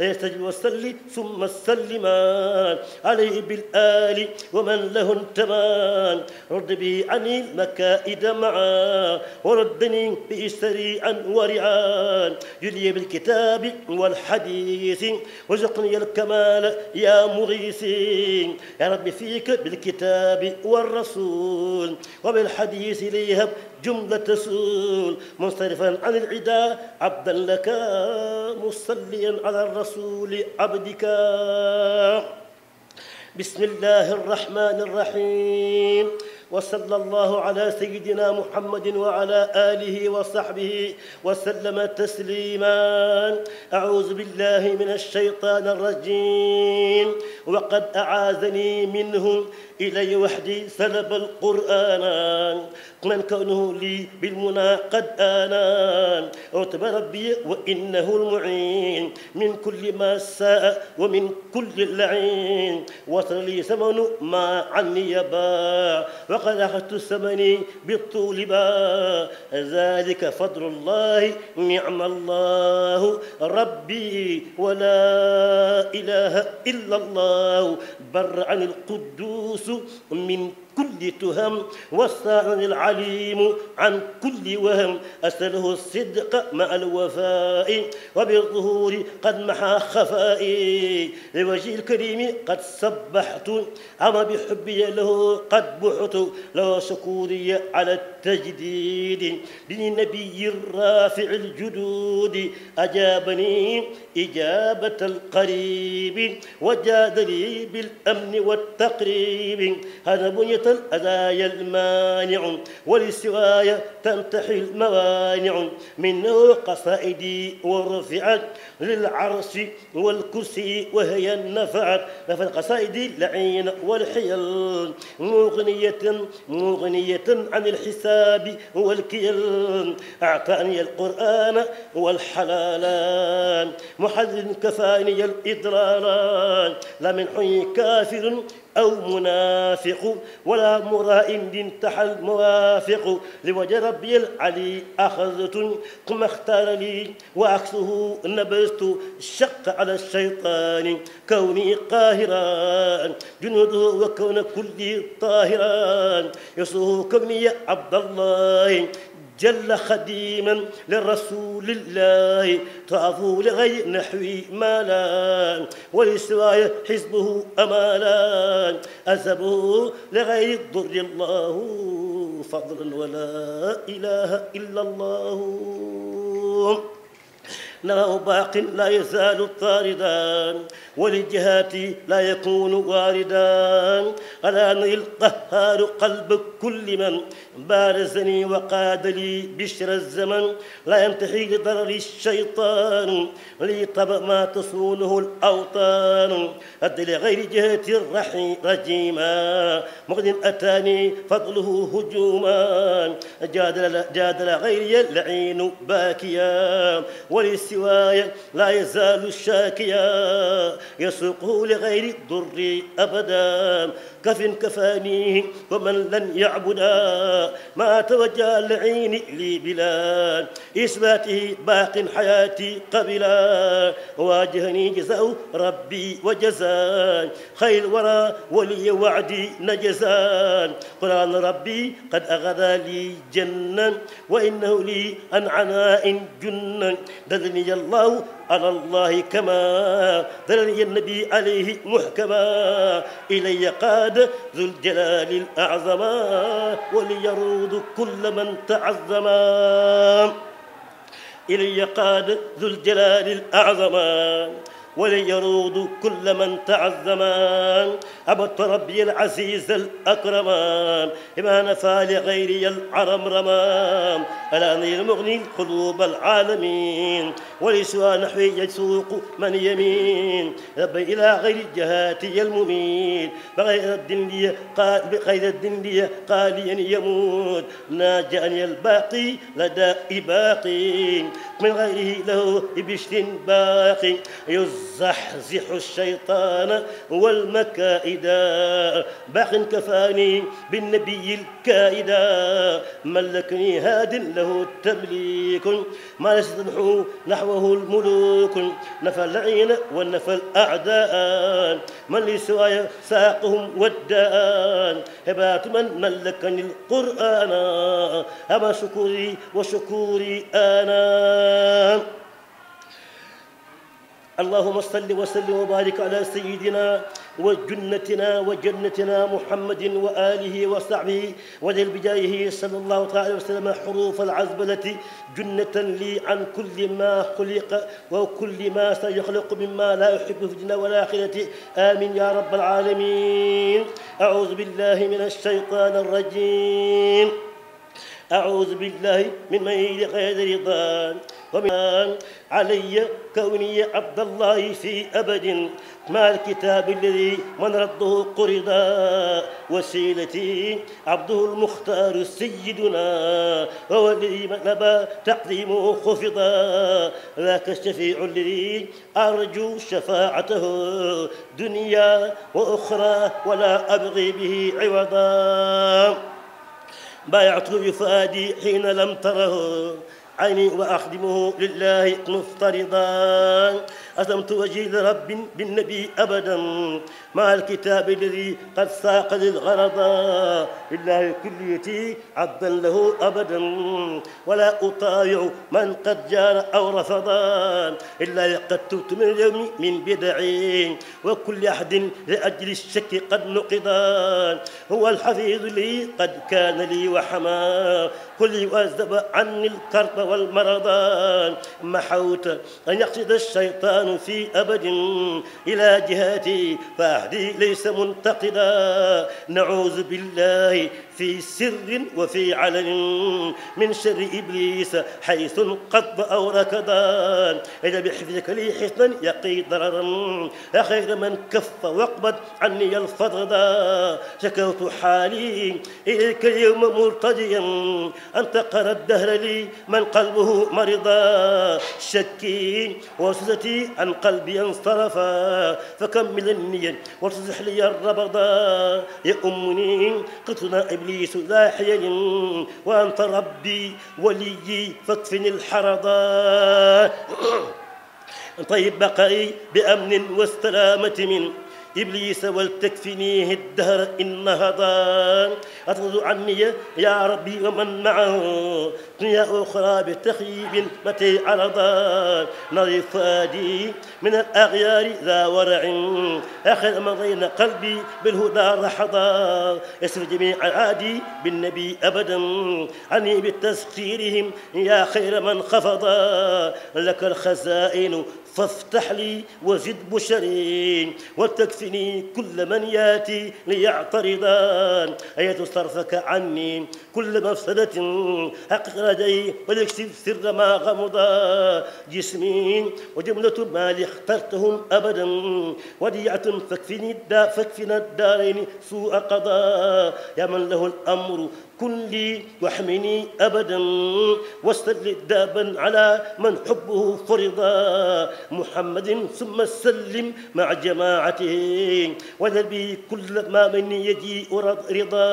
يستجب وصلي ثم السلمان عليه بالآل ومن له انتمان رد به عن المكائد معا. وردني به سريعا ورعان جلي بالكتاب والحديث. وزقني الكمال يا مغيثي يا رب فيك بالكتاب والرسول وبالحديث ليهب جملة سول. منصرفا عن العدا عبدا لك مصليا على الرسول عبدك. بسم الله الرحمن الرحيم. وصلى الله على سيدنا محمد وعلى آله وصحبه وسلم تسليما. أعوذ بالله من الشيطان الرجيم. وقد أعاذني منه إلي وحدي سلب القرآن. من كونه لي بالمنى قد آنان عتب ربي وإنه المعين. من كل ما ساء ومن كل اللعين. وصل لي ثمن ما عني يباع وقد أخذت ثمني بالطول باع ذلك فضل الله نعم الله. ربي ولا إله إلا الله. بر عن القدوس من كل تهم والثاني العليم عن كل وهم. أسأله الصدق مع الوفاء وبالظهور قد محى خفائي. لوجه الكريم قد سبحت أما بحبي له قد بحت له شكوري على التجديد. للنبي الرافع الجدود أجابني إجابة القريب. وجاد لي بالأمن والتقريب. هذا بنية الأذايا المانع ولسواي تنتحي الموانع. منه قصائدي ورفعت للعرش والكرسي وهي النفعت. نفعت قصائدي العين والحيل مغنية مغنية عن الحساب والكيل. أعطاني القرآن والحلالان محذر كفاني الإضراران لا من حي كافر أو منافق ولا مرائم انتحى الموافق لوجه ربي العلي أخذت ثم اختار لي وعكسه نبذت شق على الشيطان. كوني قاهرا جنوده وكون كل طاهرا يصوه كوني عبد الله جل خديما للرسول الله طافوا لغير نحوي مالا ولسواي حزبه أمالا أزبوا لغير ضر الله فضلا ولا إله إلا الله نراه باق لا يزال طاردا وللجهات لا يكون واردا. على أن القهار قلب كل من بارزني وقاد لي بشر الزمن. لا ينتهي لضرر الشيطان لي طبع ما تصونه الأوطان. أد لغير جهة الرحي رجيما مغد أتاني فضله هجوما. جادل, جادل غيري اللعين باكيا ولسواي لا يزال شاكيا يسوقه لغير الضر أبدا. كف كفانيه ومن لن يعبدا ما توجه العين لي بلا إثباته باق حياتي قبلا واجهني جزاء ربي وجزان خير ورى ولي وعدي نجزان قرآن ربي قد أغذى لي جنا وإنه لي عن عناء جنا دذني الله على الله كما دلني النبي عليه محكما. إلي قاد ذو الجلال الأعظما وليرود كل من تعظما إلي قاد ذو الجلال الأعظما وليرود كل من تعظما عبدت ربي العزيز الأكرمان بما نفى لغيري العرم رمام الآن المغني قلوب العالمين. ولسوى نحوي يسوق من يمين. ربي إلى غير الجهات المميت بغير الدنيا قال بغير الدنيا قاليا يموت. ناجاني الباقي لدى باقي من غيره له بشر باقي. يزحزح الشيطان والمكائدا باق كفاني بالنبي الكائدا ملكني هاد له التمليك ما يستنحو نحوه الملوك نفى اللعين ونفى الأعداء. من لسواي ساقهم ودان هبات من ملكني القرآن. أما شكوري وشكوري أنا اللهم صل وسلم وبارك على سيدنا وجنتنا وجنتنا محمد وآله وصحبه وجل بجايه صلى الله تعالى وسلم حروف العزبلة جنة لي عن كل ما خلق وكل ما سيخلق مما لا يحب في الدنيا والآخرة آمين يا رب العالمين. أعوذ بالله من الشيطان الرجيم. أعوذ بالله من ميل غير رضان ومن علي كوني عبد الله في أبد. مع الكتاب الذي من رده قرضا وسيلتي عبده المختار سيدنا وهو الذي نبى تقديمه خفضا. ذاك الشفيع الذي أرجو شفاعته دنيا وأخرى ولا أبغي به عوضا. بايعت بفؤادي حين لم تره عيني وأخدمه لله مفترضا. أسلمت وجهي لرب بالنبي أبدا مع الكتاب الذي قد ساق للغرض لله كليتي عبدا له أبدا ولا أطاوع من قد جار أو رفضا إلا قد تبت من اليوم من بدعي وكل أحد لأجل الشك قد نقضا هو الحفيظ لي قد كان لي وحما. كل وأزدب عني الكرب والمرض. محوت أن يقصد الشيطان في أبد إلى جهاتي فأهدي ليس منتقدا. نعوذ بالله في سر وفي علن من شر إبليس حيث قد أو ركضا إذا بحفظك لي حسنا يقي ضررا. يا خير من كف واقبض عني الفضل شكوت حالي إليك اليوم مرتجيا. أنت قرى الدهر لي من قلبه مرضا. شكي وسوستي عن قلبي انصرفا. فكمل النية وتصلح لي الربضا. يا أمني قتنا إبليس ذا حيل وأنت ربي وليي فاكفني الحرضا طيب بقائي بأمن واستلامة من إبليس ولتكفنيه الدهر إن نهضا أطرد عني يا ربي ومن معه. دنيا أخرى بتخيب متى عرضا نظر فادي من الأغيار ذا ورع. آخر مضين قلبي بالهدى رحضا. يسر جميع العادي بالنبي أبدا. عني بتسخيرهم يا خير من خفضا. لك الخزائن فافتح لي وزد بشري وتكفني كل من ياتي ليعترضا أية صرفك عني كل مفسدة حقق لدي وليكشف سر ما غمضا. جسمي وجملة ما اخترتهم أبدا. وديعة فاكفني الدا فاكفنا الدارين سوء قضاء يا من له الأمر كن لي واحمني أبدا. واستدل دابا على من حبه فرضا. محمد ثم سلم مع جماعته. ونبي كل ما من يجيء رضا.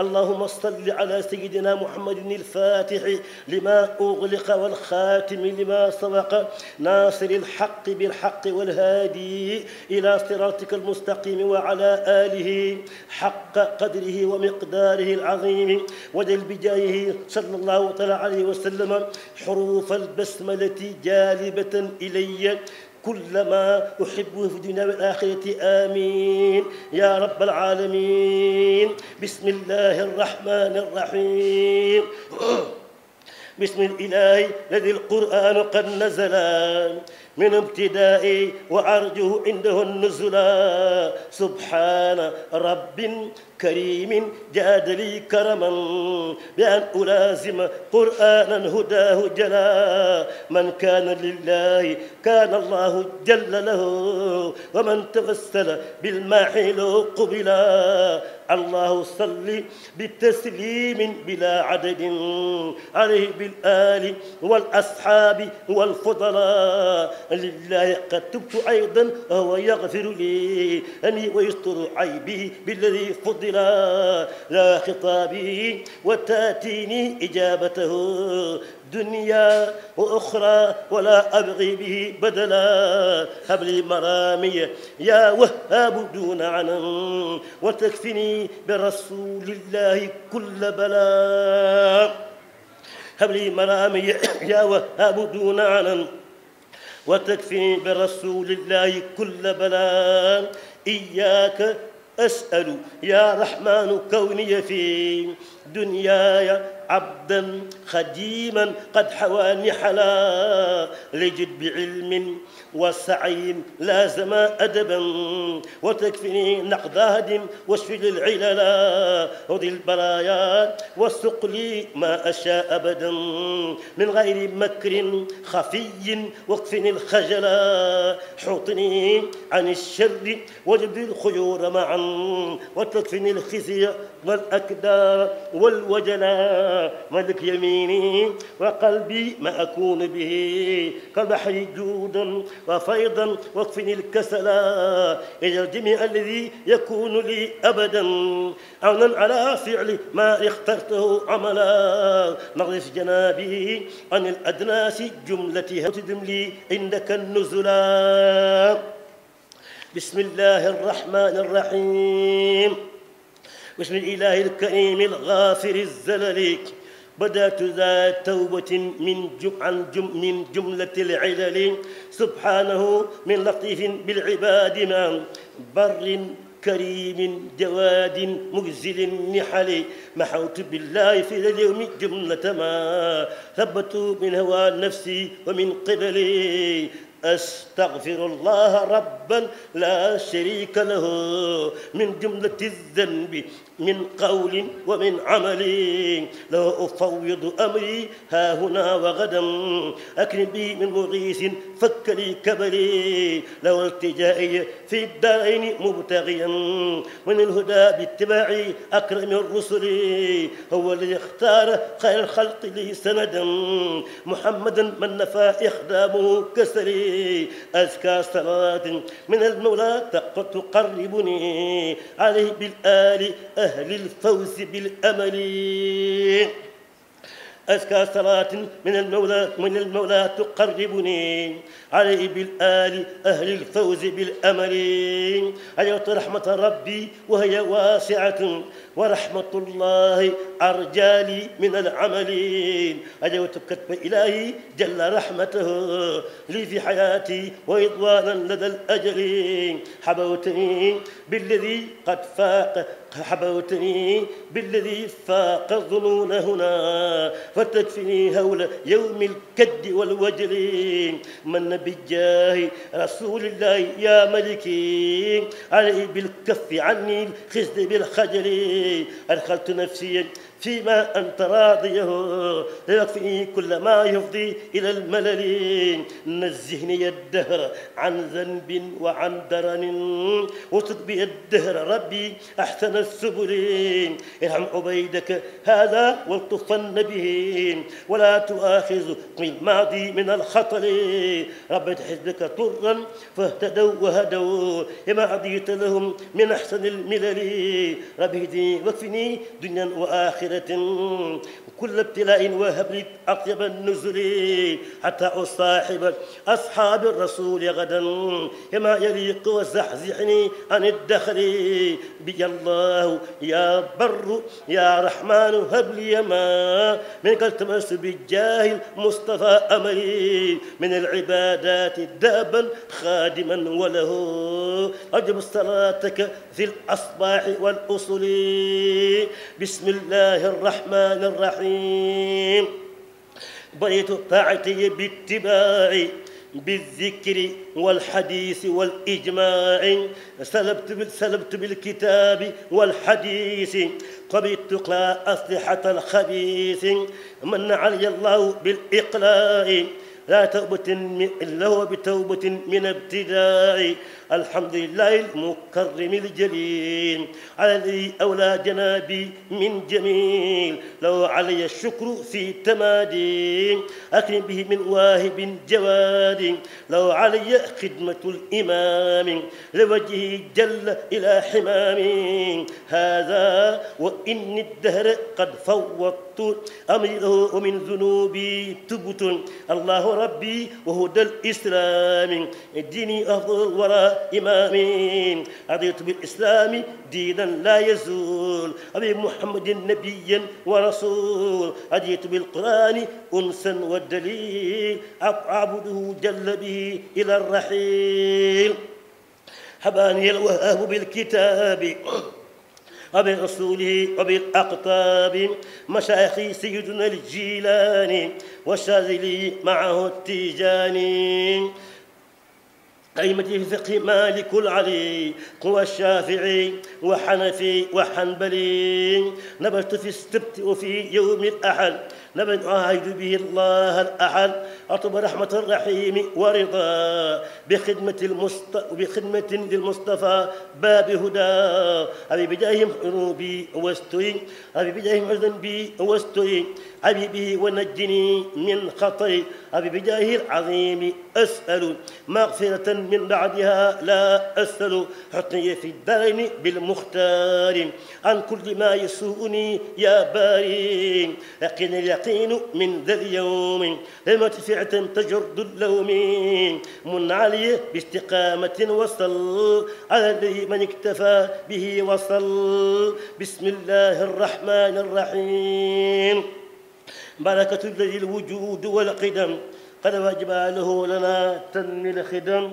اللهم صل على سيدنا محمد الفاتح لما أغلق والخاتم لما سبق ناصر الحق بالحق والهادي إلى صراطك المستقيم وعلى آله حق قدره ومقداره العظيم وجل بجايه صلى الله عليه وسلم حروف البسملة جالبة إلي. كل ما أحبه في الدنيا والآخرة آمين. يا رب العالمين. بسم الله الرحمن الرحيم. بسم الإله الذي القرآن قد نزل. من ابتدائي وأرجو عنده النزلا سبحان رب كريم جاد لي كرما بأن ألازم قرآنا هداه جلا. من كان لله كان الله جل له ومن تغسل بالماء له قبلا. الله صل بتسليم بلا عدد عليه بالآل والأصحاب والفضلاء لله قد تبت أيضا وهو يغفر لي. أني ويستر عيبي بالذي فضل. لا خطابي وتأتيني إجابته. دنيا وأخرى ولا أبغي به بدلا. هب لي مرامي يا وهاب دون عنم وتكفني برسول الله كل بلاء هب لي مرامي يا وهاب دون عنم وتكفي برسول الله كل بلاء. إياك أسأل يا رحمن كوني في دنياي عبدا خديما قد حواني حلا لجد بعلم وسعي لازم أدبا وتكفني نقد هدم واشفي للعللا وذي البرايا واسق لي ما أشاء أبدا من غير مكر خفي واكفني الخجلا حطني عن الشر وجب الخيور معا وتكفني الخزي والأكدار والوجلا ملك يميني وقلبي ما أكون به كالبحر جودا وفيضا واكفني الكسلا إلى الجميع الذي يكون لي أبدا عونا على فعل ما اخترته عملا. نغرف جنابي عن الأدناس جملتها وتدم لي عندك النزلا بسم الله الرحمن الرحيم. بسم الإله الكريم الغافر الزلل. بدأت ذا توبة من جم عن جم من جملة العلل. سبحانه من لطيف بالعباد ما بر كريم جواد مجزل النحل. محوت بالله في اليوم جملة ما ثبت من هوى نفسي ومن قبلي أستغفر الله ربا لا شريك له من جملة الذنب من قول ومن عمل. له أفوض أمري ها هنا وغدا أكرم بي من مغيث فك لي كبري له التجائي في الدارين مبتغيا من الهدى باتباع أكرم الرسل. هو الذي اختار خير الخلق لي سندا. محمدا من نفى إخدامه كسري. أزكى صلاة من المولى تقربني عليه بالآل أهل الفوز بالأمل. أزكى صلاة من المولى من المولى تقربني عليه بالآل أهل الفوز بالأمل. أيوة رحمة ربي وهي واسعة. ورحمة الله أرجالي من العمل أيوة كتب إلهي جل رحمته لي في حياتي وإضوانا لدى الأجل حبوتني بالذي قد فاق حبوتني بالذي فاق الظنون هنا. فتكفني هول يوم الكد والوجل من بجاه رسول الله يا ملكي عليه بالكف عني الخزي بالخجل أدخلت نفسي فيما أنت راضيه يكفي كل ما يفضي إلى الملل. نزهني الدهر عن ذنب وعن درن. وصد الدهر ربي أحسن السبل. ارحم عبيدك هذا والطفن به. ولا تؤاخذ الماضي من الخطر ربت حزبك طرا فاهتدوا وهدوا. لما عديت لهم من أحسن الملل. ربي هدي واكفني دنيا وآخرة. آخرة كل ابتلاء وهب لي أطيب النزل حتى أصاحب أصحاب الرسول غدا. كما يليق وزحزحني عن الدخل. بي الله يا بر يا رحمن هب لي ما منك التمس بالجاه المصطفى أمري من العبادات دابا خادما وله. أجب صلاتك في الأصباح والأصل. بسم الله الرحمن الرحيم. بيت طاعتي باتباع بالذكر والحديث والإجماع. سلبت سلبت بالكتاب والحديث. قبلت أسلحة الخبيث. من علي الله بالإقلاع. لا توبة هو بتوبة من ابتداء الحمد لله المكرم الجليل على الذي أولى جنابي من جميل. لو علي الشكر في تمادي أكرم به من واهب جواد. لو علي خدمة الإمام لوجهه جل إلى حمام. هذا وإن الدهر قد فوضت أمري له ومن ذنوبي تبت. الله ربي وهدى الإسلام ديني أفضل الورى إمامي رضيت بالإسلام دينا لا يزول. أبي محمد نبيا ورسول. رضيت بالقرآن أنسا والدليل. أعبده جل به إلى الرحيل. حباني الوهاب بالكتاب. وبرسوله وبالأقطاب مشايخي سيدنا الجيلاني. والشاذلي معه التيجاني. أئمة الفقه مالك العلي هو الشافعي وحنفي وحنبلي. نبت في السبت وفي يوم الأحد نبت أعاهد به الله الأحد. أطب رحمة الرحيم ورضا بخدمة المست... بخدمة للمصطفى. باب هدى أبي بجاههم حروبي واستوي. أبي بجاههم حزن بي واستوي. أبي به ونجني من خطري أبي بجاه العظيم أسأل. مغفرة من بعدها لا أسأل. حطني في الدارين بالمختار. عن كل ما يسوءني يا باري يقين اليقين من ذا اليوم. لما فعة تجرد اللوم. من علي باستقامة وصل. على الذي من اكتفى به وصل. بسم الله الرحمن الرحيم. بركة الذي الوجود والقدم. قد وجب له لنا تنمي الخدم.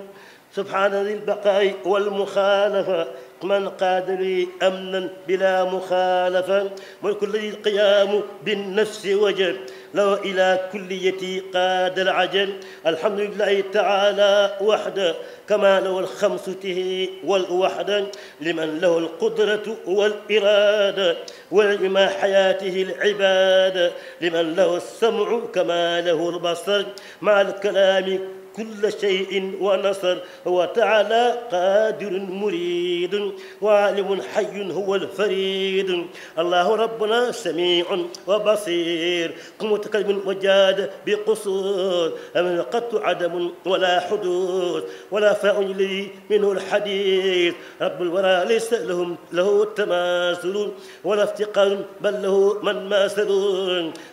سبحان ذي البقاء والمخالفة. من قاد لي أمنا بلا مخالفة ملك الذي القيام بالنفس وجب. لو إلى كليتي قاد العجل. الحمد لله تعالى وحده كما له الخمسته والوحدة لمن له القدرة والإرادة ولما حياته العبادة لمن له السمع كما له البصر. مع الكلام كل شيء ونصر هو تعالى قادر مريد وعالم حي هو الفريد. الله ربنا سميع وبصير متكلم وجاد بقصور. أمن قط عدم ولا حدوث ولا فاء لي منه الحديث رب الورى ليس لهم له تماثل ولا افتقار بل له من ماثل.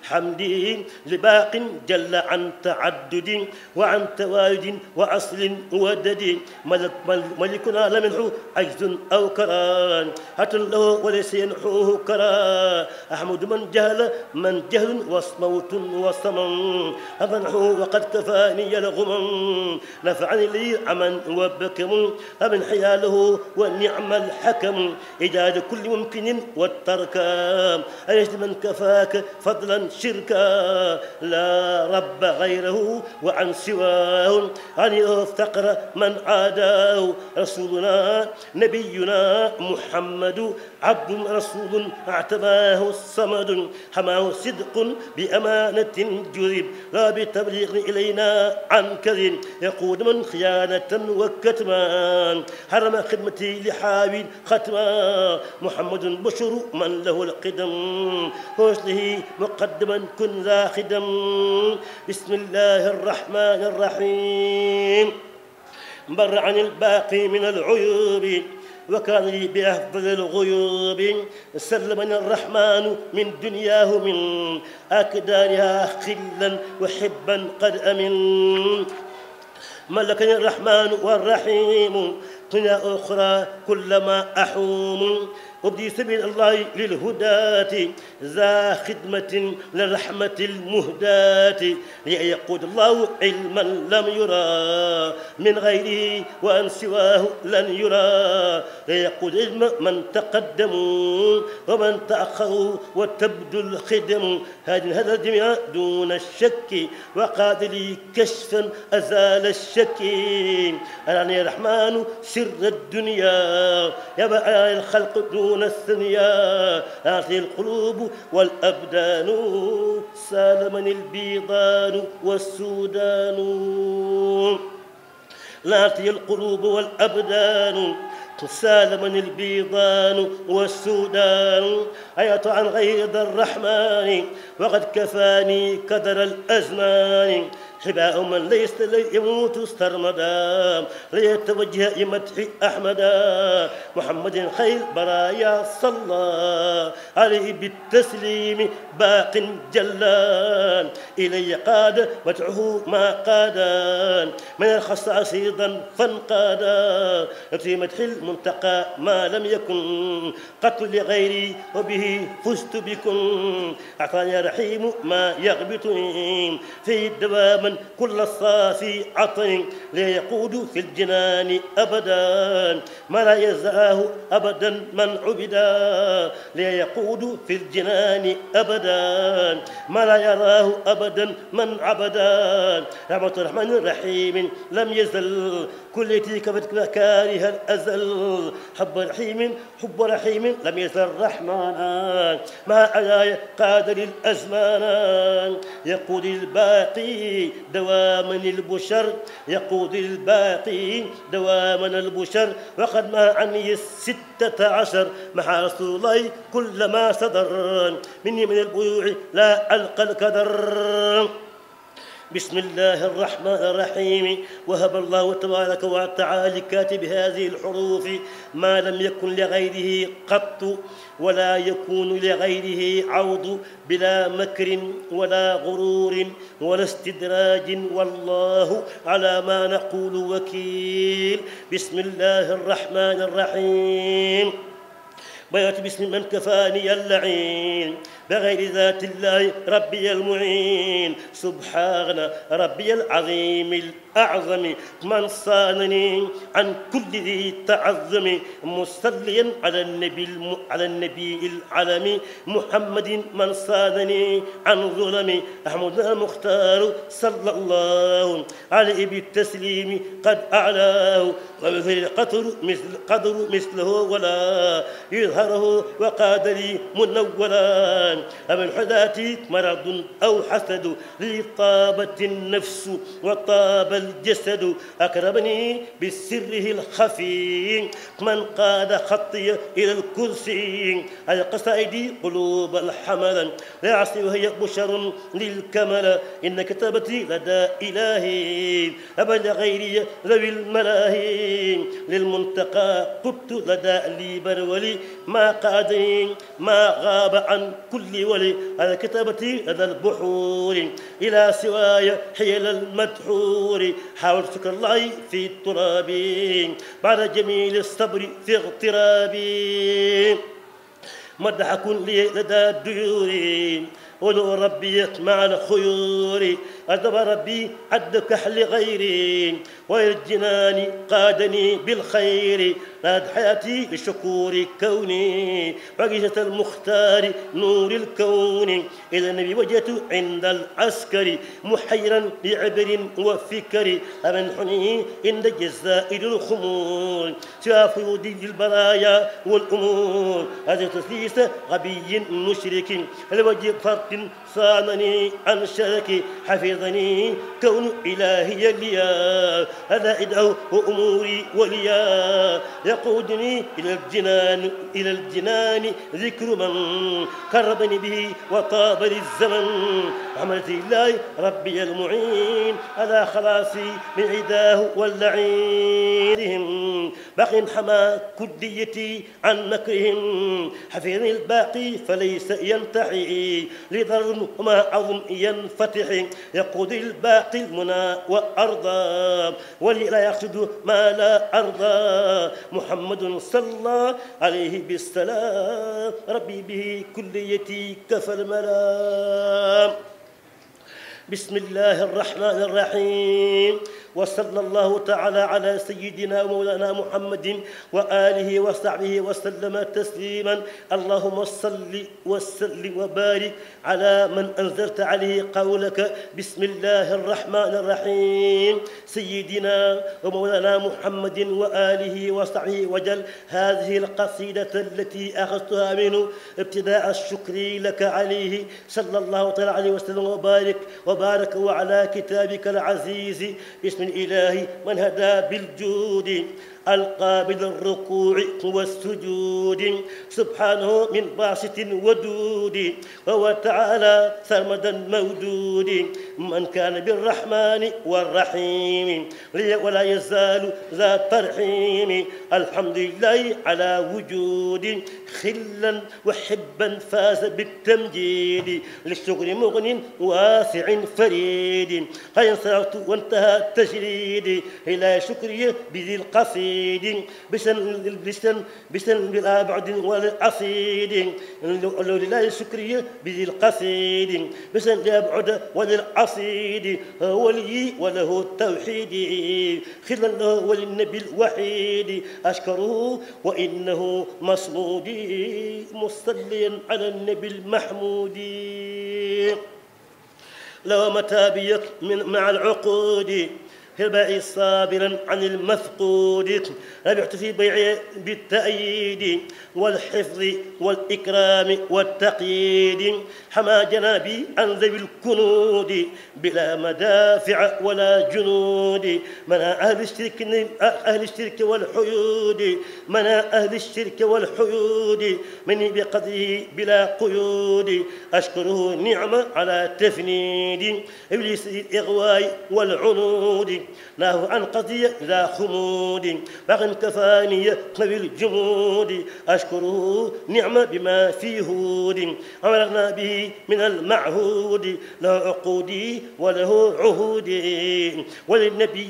حمدي لباق جل عن تعدد وعن توالد وأصل ودد ملك ملكنا لم ينحو عجز أو كران. حتى له وليس ينحوه كرا أحمد من جهل من جهل وصموت وصمم. أمنحه وقد كفاني الغمم نفعني لي عمن وبكم. أمن حياله ونعم الحكم. إيجاد كل ممكن والترك. أيش من كفاك فضلا شركا. لا رب غيره وعن سواه أن افتقر من عاداه. رسولنا نبينا محمد عبد رسول اعتباه الصمد حماه صدق بأمانة جذب لا بتبليغ إلينا عن كذب. يقود من خيانة وكتمان حرم خدمتي لحاوي ختما. محمد بشر من له القدم. حسنه مقدما كن ذا خدم. بسم الله الرحمن الرحيم. بر عن الباقي من العيوب وكان لي بأفضل الغيوب. سلمني الرحمن من دنياه من أكدارها خلا وحبا قد أمن. ملكني الرحمن والرحيم دنيا أخرى كلما أحوم. أبدي سبيل الله للهداة ذا خدمة للرحمة المهداة. ليقود الله علما لم يرى من غيره وأن سواه لن يرى. ليقود علم من تقدموا ومن تأخروا وتبدو الخدم. هذه هذا الجميع دون الشك وقاد لي كشفا أزال الشك. أنا الرحمن سر الدنيا يبقى الخلق دون الثنيا هذه القلوب والأبدان سالمني البيضان والسودان. لاتي القلوب والأبدان سالمني البيضان والسودان. أيت عن غيظ الرحمن وقد كفاني كدر الأزمان. حباء من ليس يموت استرمدا. ليتوجه لمدح أحمدا. محمد خير برايا صلى عليه بالتسليم باق جلان إلي قاد مدعه ما قادا. من الخصائص أيضا فانقادا. في مدح المنتقى ما لم يكن. قتل لغيري وبه فزت بكم. أعطاني رحيم ما يغبط في دواما كل الصافي عطن ليقود في الجنان أبدا. ما لا يزاه أبدا من عبدا ليقود في الجنان أبدا. ما لا يراه أبدا من عبدا. رحمة الرحمن الرحيم لم يزل كل تلك كاره الأزل حب رحيم حب رحيم لم يزل رحمانا ما على قادر الأزمان. يقود الباقي دواما البشر يقود الباقي دواما البشر وقد ما عني الستة عشر. مع رسول كل ما صدر. مني من البيوع لا ألقى الكدر بسم الله الرحمن الرحيم. وهب الله تبارك وتعالى لكاتب هذه الحروف ما لم يكن لغيره قط ولا يكون لغيره عوض بلا مكر ولا غرور ولا استدراج والله على ما نقول وكيل. بسم الله الرحمن الرحيم. بيت باسم من كفاني اللعين بغير ذات الله ربي المعين. سبحان ربي العظيم الأعظم من صانني عن كل ذي تعظم مصليا على النبي الم... على النبي العلم محمد من صانني عن ظلم أحمد المختار صلى الله عليه بالتسليم. قد أعلاه ومثل القدر مثل قدر مثله ولا يظهره وقاد لي منولا. أمن حداتي مرض أو حسد لي طابت النفس وطاب الجسد أكرمني بسره الخفي. من قاد خطي إلى الكرسي القصائد قلوب الحمل. يعصي وهي بشر للكمل. إن كتابتي لدى إلهي أبل غيري ذوي الملاهي. للمنتقى قبت لدى لي برولي. ما قادني ما غاب عن كل ولي. على كتابتي لدى البحور. إلى سواي حيل المدحور. حاولت شكر الله في التراب. بعد جميل الصبر في اغترابي مدح كن لي لدى الديور. ولو ربي مع الخيور أدب ربي عد كحل غيري والجنان قادني بالخير. ناد حياتي لشكور كوني بقية المختار نور الكون. إذا النبي وجدت عند العسكر محيرا بعبر وفكر. أمنحني عند جزائر الخمور. شاف يودي البرايا والأمور. هذا تسليس غبي مشرك. الوجه فرق still صانني عن شرك حفظني كون إلهي ليا. هذا إدعو أموري وليا. يقودني إلى الجنان إلى الجنان ذكر من قربني به وطاب للزمن. رحمة الله ربي المعين على خلاصي من عداه واللعين. باق حما كديتي عن مكرهم. حفظني الباقي فليس ينتحي لضر وما عظم ينفتح. يقود الباقي المنى وأرضى ولي لا يقصد ما لا أرضى. محمد صلى الله عليه بالسلام ربي به كليتي كفى الملام بسم الله الرحمن الرحيم. وصلى الله تعالى على سيدنا ومولانا محمد وآله وصحبه وسلم تسليما. اللهم صل وسلم وبارك على من أنزلت عليه قولك. بسم الله الرحمن الرحيم. سيدنا ومولانا محمد وآله وصحبه وجل. هذه القصيدة التي أخذتها منه ابتداء الشكر لك عليه. صلى الله تعالى عليه وسلم وبارك. وبارك وعلى كتابك العزيز. بسم الإله من هدى بالجود. القابل الركوع والسجود سبحانه من باسط ودود وهو تعالى سرمدا مودود من كان بالرحمن والرحيم ولا يزال ذا ترحيم. الحمد لله على وجود خلا وحبا فاز بالتمجيد. للشكر مغن واسع فريد. صرت وانتهى التجريد. إلى شكري بذي القصيد. بسن بسن بسن بلا بعد والعصيد لو لله شكري بذي القصيد بسن لا بعد وللعصيد هو لي وله التوحيد. خلا له وللنبي الوحيد. أشكره وإنه مصمودي مصليا على النبي المحمود. لو متى بيك مع العقود. هبائي صابرا عن المفقود. ربحت في بيعي بالتأييد والحفظ والإكرام والتقييد. حما جنابي عن ذوي الكنود بلا مدافع ولا جنود. منع أهل الشرك أهل الشرك والحيود. منع أهل الشرك والحيود. مني بقدره بلا قيود. أشكره نعمة على تفنيد. إبليس الإغواء والعنود. له عن قضية ذا خمود. باق كفاني بالجمود أشكره نعمة بما في هود. أمرنا به من المعهود له عقودي وله عهودي وللنبي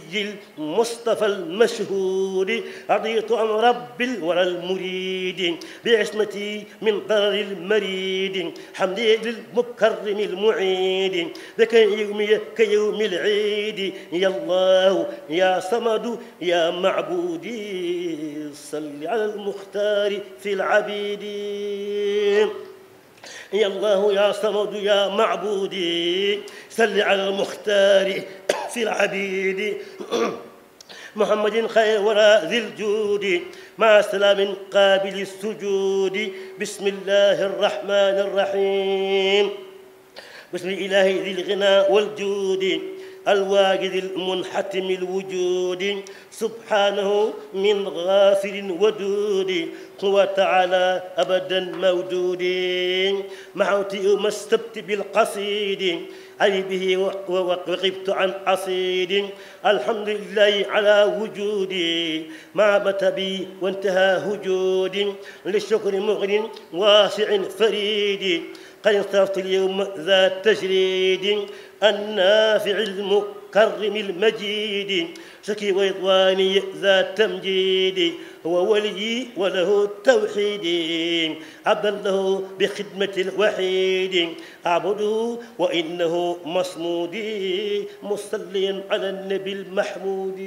المصطفى المشهود رضيت عن رب الورى المريد بعصمتي من ضرر المريد حمدي للمكرم المعيد كيوم كيوم العيد. يا الله يا صمد يا معبودي صل على المختار في العبيد. يا الله يا صمد يا معبودي صل على المختار في العبيد. *clears throat* محمد خير وراء ذي الجود مع سلام قابل السجود. بسم الله الرحمن الرحيم. بسم الله ذي الغنى والجود. الواجد المنحتم الوجود سبحانه من غافل ودود. هو تعالى أبدا مودود معوتي ما استبت بالقصيد. أي به وقفت عن عصيد الحمد لله على وجودي ما مت بي وانتهى هجودي للشكر مغن واسع فريد. قد انصرفت اليوم ذا التجريد النافع المكرم المجيد. شكي وإضواني ذا التمجيد هو ولي وله التوحيد. عبدا له بخدمة الوحيد. أعبده وإنه مصمودي. مصليا على النبي المحمود.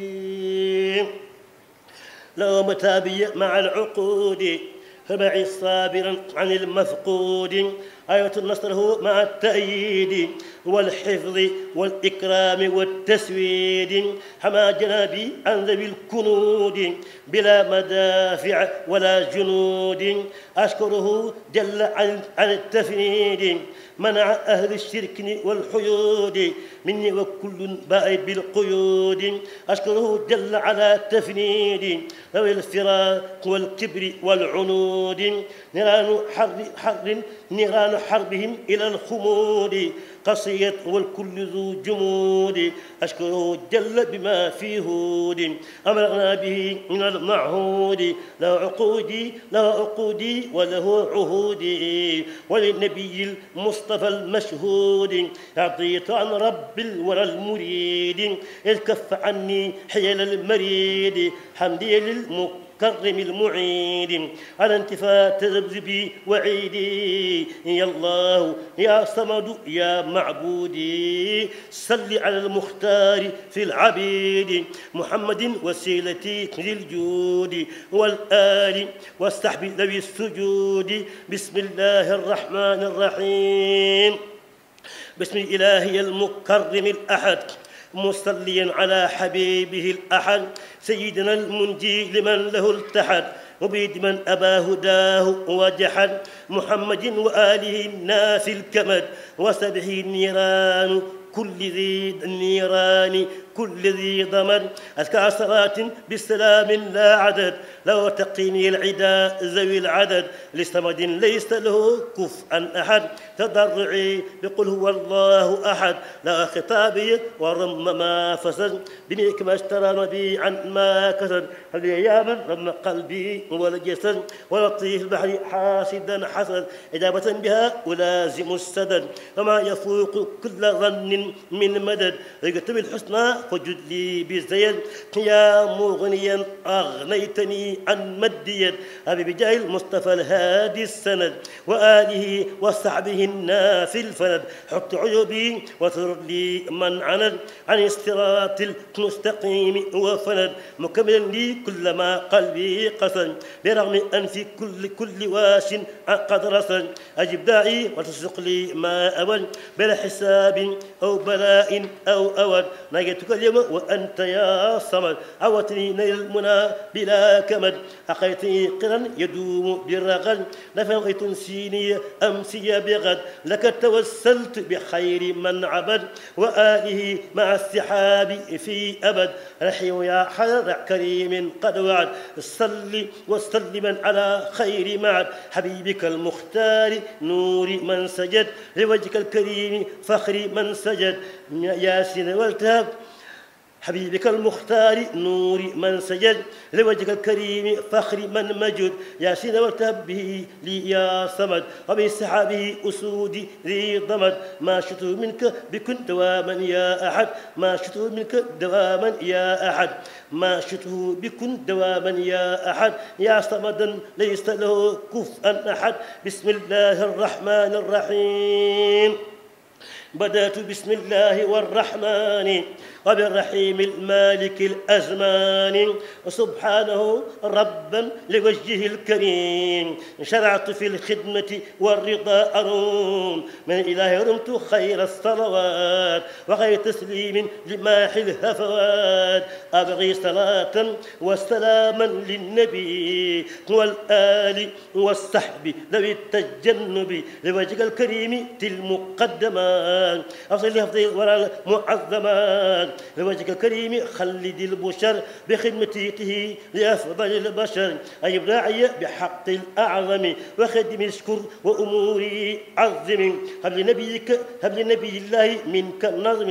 لو متابي مع العقود. فمعي صابرا عن المفقود. آية النصر هو مع التأييد والحفظ والإكرام والتسويد. حما جنابي عن ذوي الكنود بلا مدافع ولا جنود. أشكره جل عن التفنيد. منع أهل الشرك والحيود مني وكل بائب بالقيود أشكره جل على التفنيد. ذوي الفراق والكبر والعنود. نيران حر حر نيران حربهم إلى الخمود. قصيت والكل ذو جمود. أشكره جل بما في هود. أمرنا به من المعهود. له عقودي له عقودي وله عهودي وللنبي المصطفى المشهود. أعطيت عن رب الورى المريد. إذ كف عني حيل المريد. حمدي للمكرم كرم المعيد. على انتفاء تذبذبي وعيدي يا الله يا صمد يا معبودي صل على المختار في العبيد. محمد وسيلتي للجود والآل واستحب ذوي السجود. بسم الله الرحمن الرحيم. بسم الإله المكرم الأحد. مصليا على حبيبه الأحد سيدنا المنجي لمن له التحد مبيد من أبى هداه وجحد محمد وآله الناس الكمد وسبه النيران كل ذي النيران كل ذي ضمن أذكى صلاة بالسلام لا عدد. لو تقيني العدا ذوي العدد. لصمد ليس له كفءا أحد. تضرعي بقل هو الله أحد. لا خطابي ورم ما فسد. بنيك ما اشترى مبيعا ما كسد. هل يا من رم قلبي والجسد ولطيف البحر حاسدا حسد. إجابة بها ألازم السدد. وما يفوق كل ظن من مدد. اكتب الحسنى فجد لي بزيد يا مغنيا أغنيتني عن مد يد أبي بجاه المصطفى الهادي السند. وآله وصحبه النافي الفند. حط عيوبي وثر لي من عند عن الصراط المستقيم وفند. مكملا لي كل ما قلبي قصد برغم أن في كل كل واش قد رسل أجب داعي وتسق لي ما أول. بلا حساب أو بلاء أو أود نجيتك اليوم وأنت يا صمد. عوتني نيل المنى بلا كمد. أقيتني قرا يدوم بالرغد. نفغي تنسيني أمسي بغد. لك توسلت بخير من عبد. وآله مع السحاب في أبد. رحيم يا حر كريم قد وعد. صل وسلما على خير معد. حبيبك المختار نور من سجد. لوجهك الكريم فخر من سجد. ياسين والتهب حبيبك المختار نور من سجد لوجهك الكريم فخر من مجد. يا سيد وارتب به لي يا صمد وبسحابه أسود ذي ضمد. ما شئت منك بكن دواما يا أحد ما شئت منك دواما يا أحد. ما شئته بكن دواما يا أحد يا صمدا ليس له كفءا أحد. بسم الله الرحمن الرحيم. بدأت بسم الله والرحمن. وبالرحيم المالك الأزمان. وسبحانه ربا لوجهه الكريم. شرعت في الخدمة والرضا أروم. من إله رمت خير الصلوات وخير تسليم لماح الهفوات. أبغي صلاة وسلاما للنبي. والآل والصحب ذوي التجنب. لوجهك الكريم المقدمان أصل لفظ ولا المعظمان. بوجهك الكريم خلد البشر بخدمته لأفضل البشر. أي داعي بحق الأعظم وخدم الشكر وأموري عظم هب لنبيك هب لنبي الله منك النظم.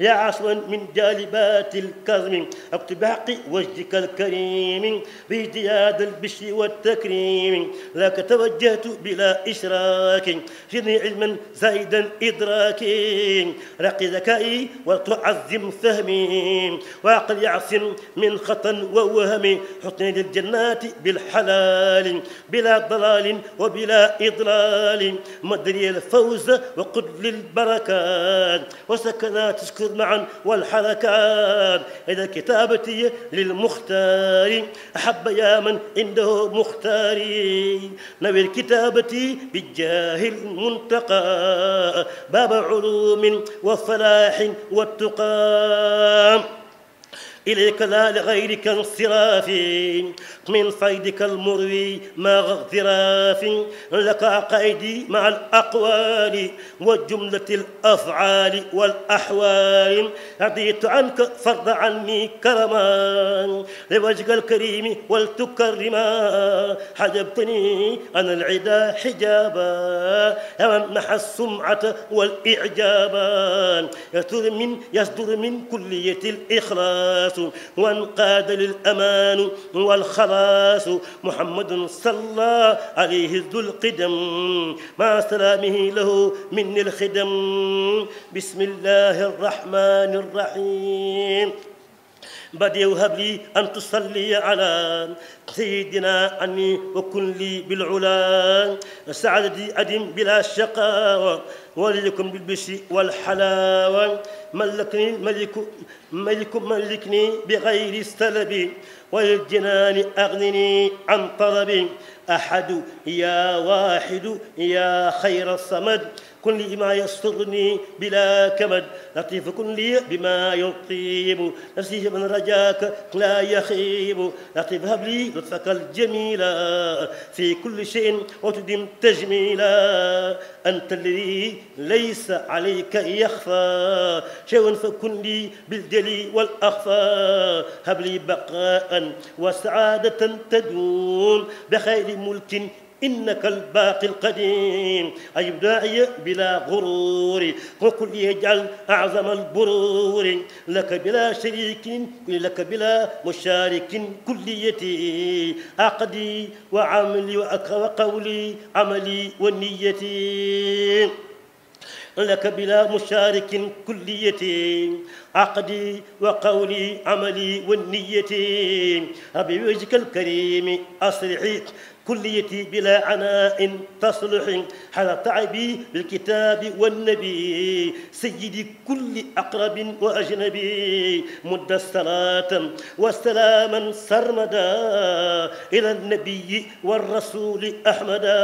يا عصوا من جالبات الكظم. أكتب بحق وجهك الكريم بازدياد البشر والتكريم. لك توجهت بلا إشراك. زدني علما زائدا إدراكي. رقي ذكائي وتعظم فهمي وعقل يعصم من خطأ ووهم حطني للجنات بالحلال بلا ضلال وبلا إضلال. مدري الفوز وقد للبركات وسكنات تسكر معا والحركات. إذا كتابتي للمختار أحب يا من عنده مختاري. نوي كتابتي بالجاه المنتقى باب علوم وفلاح والتقى. السلام. إليك لا لغيرك انصراف من فيدك المروي ما اغتراف. لك عقائدي مع الأقوال وجملة الأفعال والأحوال. رضيت عنك فرض عني كرما لوجهك الكريم ولتكرما. حجبتني عن العدا حجابا. يا من محى السمعة والإعجابا. يصدر من يصدر من كلية الإخلاص. وانقاد للأمان والخلاص. محمد صلى عليه ذو القدم مع سلامه له من الخدم. بسم الله الرحمن الرحيم. بدي وهب لي أن تصلي على سيدنا عني وكن لي بالعلا. سعادتي أدم بلا شقاوة وليكم بالبشر والحلاوة. ملكني الملك ملك ملكني بغير السلب وللجنان أغنني عن طلب. أحد يا واحد يا خير الصمد كن لي ما يسترني بلا كمد لطيف كن لي بما يطيب. نفسي من رجاك لا يخيب. لطيف هب لي لطفك الجميل في كل شيء وتدم تجميلا. أنت الذي ليس عليك يخفى. شيء فكن لي بالجلي والأخفى. هب لي بقاء وسعادة تدوم بخير ملك إنك الباقي القديم. أي داعي بلا غرور. وكل يجعل أعظم البرور. لك بلا شريك لك بلا مشارك كليتي عقدي وعملي وقولي عملي ونيتي. لك بلا مشارك كليتي عقدي وقولي عملي والنية أبي وجهك الكريم أصلحي كليتي بلا عناء تصلح على تعبي بالكتاب والنبي. سيدي كل أقرب وأجنبي مد الصلاة والسلاما سرمدا. إلى النبي والرسول أحمدا.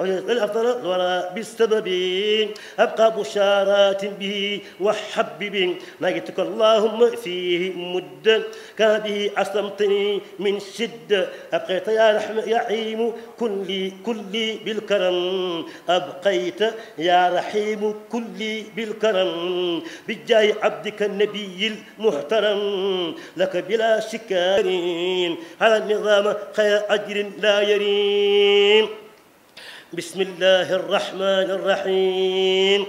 الأفضل الوراء بالسبب أبقى بشارات به وحبب نجتك اللهم فيه مد. كان به أسلمتني من شدة أبقيت يا رحمة يا رحيم كلي كلي بالكرم. أبقيت يا رحيم كلي بالكرم. بجاه عبدك النبي المحترم. لك بلا شكارين على النظام خير أجر لا يريم بسم الله الرحمن الرحيم.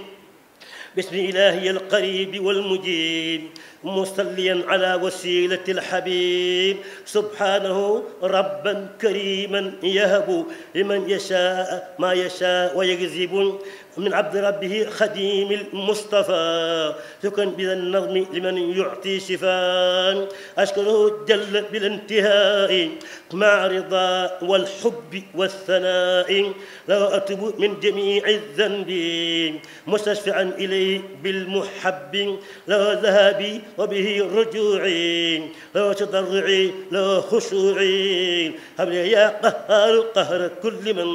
بسم الله القريب والمجيب مصليا على وسيلة الحبيب. سبحانه ربا كريما يهب لمن يشاء ما يشاء ويجذب من عبد ربه خديم المصطفى. شكرا بلا النظم لمن يعطي شفاء. أشكره جل بلا انتهاء مع رضا والحب والثناء. لو أتب من جميع الذنب. مستشفعا إليه بالمحب. لو ذهابي وبه رجوعي لو تضرعي لو خشوعي هب يا قهار قهر كل من.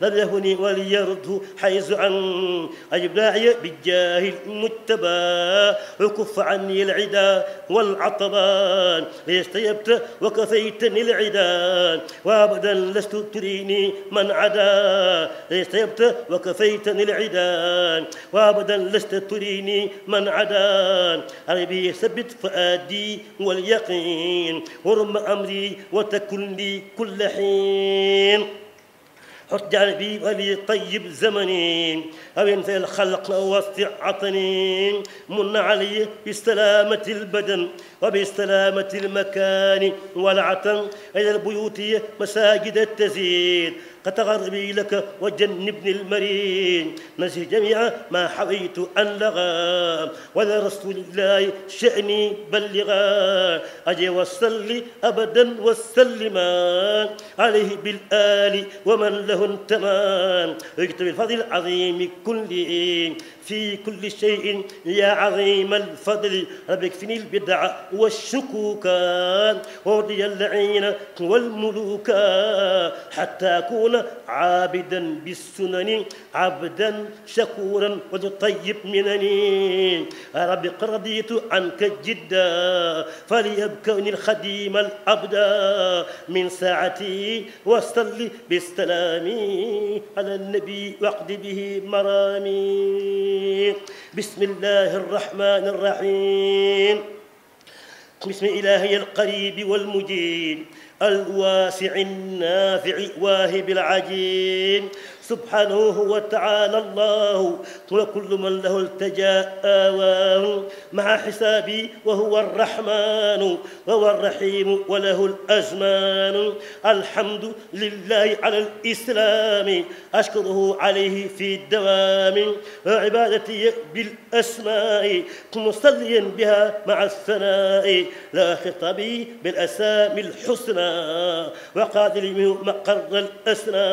لم يهني وليرده حيث عن أجب داعي بالجاه المتبى وكف عني العدا والعطبان ليستيبت وكفيتني العدا وأبدا لست تريني من عدا ليستيبت وكفيتني العدا وأبدا لست تريني من عدا. عربي ثبت فؤادي واليقين ورم أمري وتكن لي كل حين. حط جانبي ولي طيب زمني. أو في الخلق وسع عطني. من علي بسلامة البدن. وبسلامة المكان والعطن إلى البيوت مساجد التزيد. تغربي لك وجنبني المرين نسي جميع ما حويت أن لغى. ولا رسول الله شأني بلغا. أجي وصلي أبدا وسلما عليه بالآل ومن له انتمى ويكتب الفضل العظيم كل في كل شيء يا عظيم الفضل. رب اكفني البدع والشكوكا وردي اللعين والملوك حتى أكون عابدا بالسنن عبدا شكورا وذو الطيب منني. رب رضيت عنك جدا فليبكوني الخديم الأبدا من ساعتي واصطلي بالسلام على النبي واقض به مرامي. بسم الله الرحمن الرحيم. بسم إلهي القريب والمجيد الواسع النافع واهب العجين. سبحانه وتعالى الله. وكل من له التجا آواه. مع حسابي وهو الرحمن. وهو الرحيم وله الأزمان. الحمد لله على الإسلام. أشكره عليه في الدوام. وعبادتي بالأسماء. مصليا بها مع الثناء. لا خطابي بالأسامي الحسنى. وقادر منه مقر الأسنى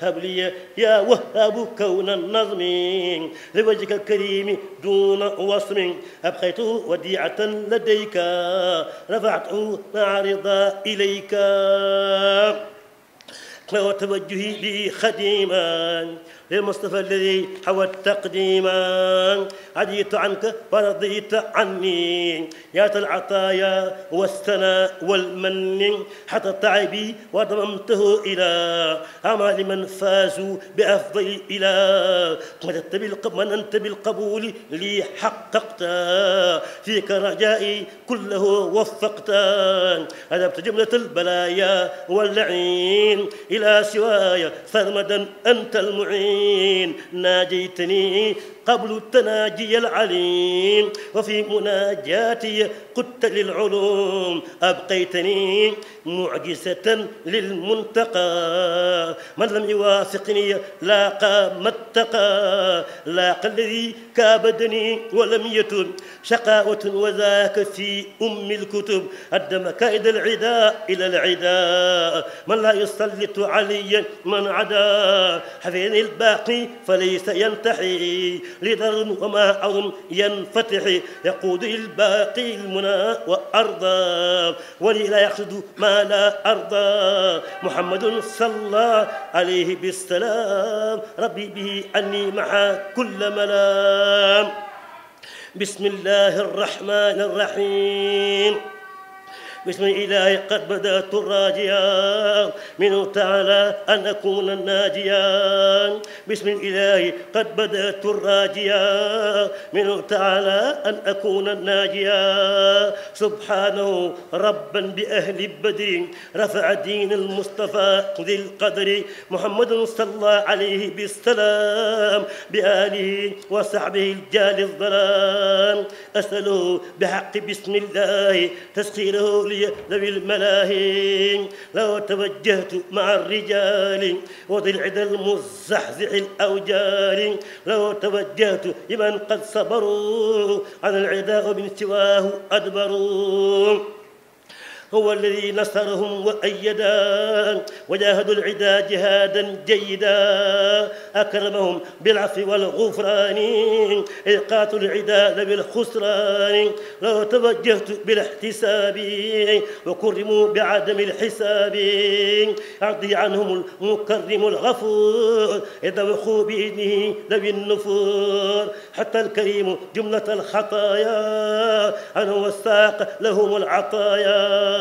هب لي يا وهاب كون النظم لوجهك الكريم دون وصم. أبقيته وديعة لديك رفعته مع رضا إليك. وتوجهي لي خديما للمصطفى الذي حوى التقديم عديت عنك ورضيت عني. يا العطايا والثناء والمن حتى تعبي وضممته إلى أعمال من فازوا بأفضل إلى. من أنت بالقبول لي حققت. فيك رجائي كله وفقت. أذبت جملة البلايا واللعين إلى سواي سرمدا أنت المعين. ناجيتني قبل التناجي العليم وفي مناجاتي قدت للعلوم أبقيتني معجزة للمنتقى. من لم يوافقني لاقى ما اتقى. لاقى الذي كابدني ولم يتب. شقاوة وذاك في أم الكتب. أدى مكائد العداء إلى العداء من لا يسلط علي من عدا. حفظني الباقي فليس ينتحي. لذر وما ينفتح. يقود الباقي المنى وأرضى ولي لا يقصد ما لا أرضى. محمد صلى عليه بالسلام ربي به أني مع كل ملام. بسم الله الرحمن الرحيم. بسم الإله قد بدأت الراجيا منه تعالى أن أكون الناجيا بسم الإله قد بدأت الراجيا منه تعالى أن أكون الناجيا سبحانه ربا بأهل بدر رفع دين المصطفى ذي القدر. محمد صلى الله عليه بالسلام بآله وصحبه الجال الظلام. أسأله بحق بسم الله تسخيره لي ذوي الملاهي لو توجهت مع الرجال وذي المزحزح الأوجال. لو توجهت لمن قد صبروا عن العدا ومن سواه أدبروا. هو الذي نصرهم وأيدا وجاهدوا العدا جهادا جيدا. أكرمهم بالعفو والغفران. إيقات العدا بالخسران لو توجهت بالاحتساب وكرموا بعدم الحساب. أعطي عنهم المكرم الغفور. إذا وخوا بإذنه ذوي النفور. حتى الكريم جملة الخطايا. عنه والساق لهم العطايا.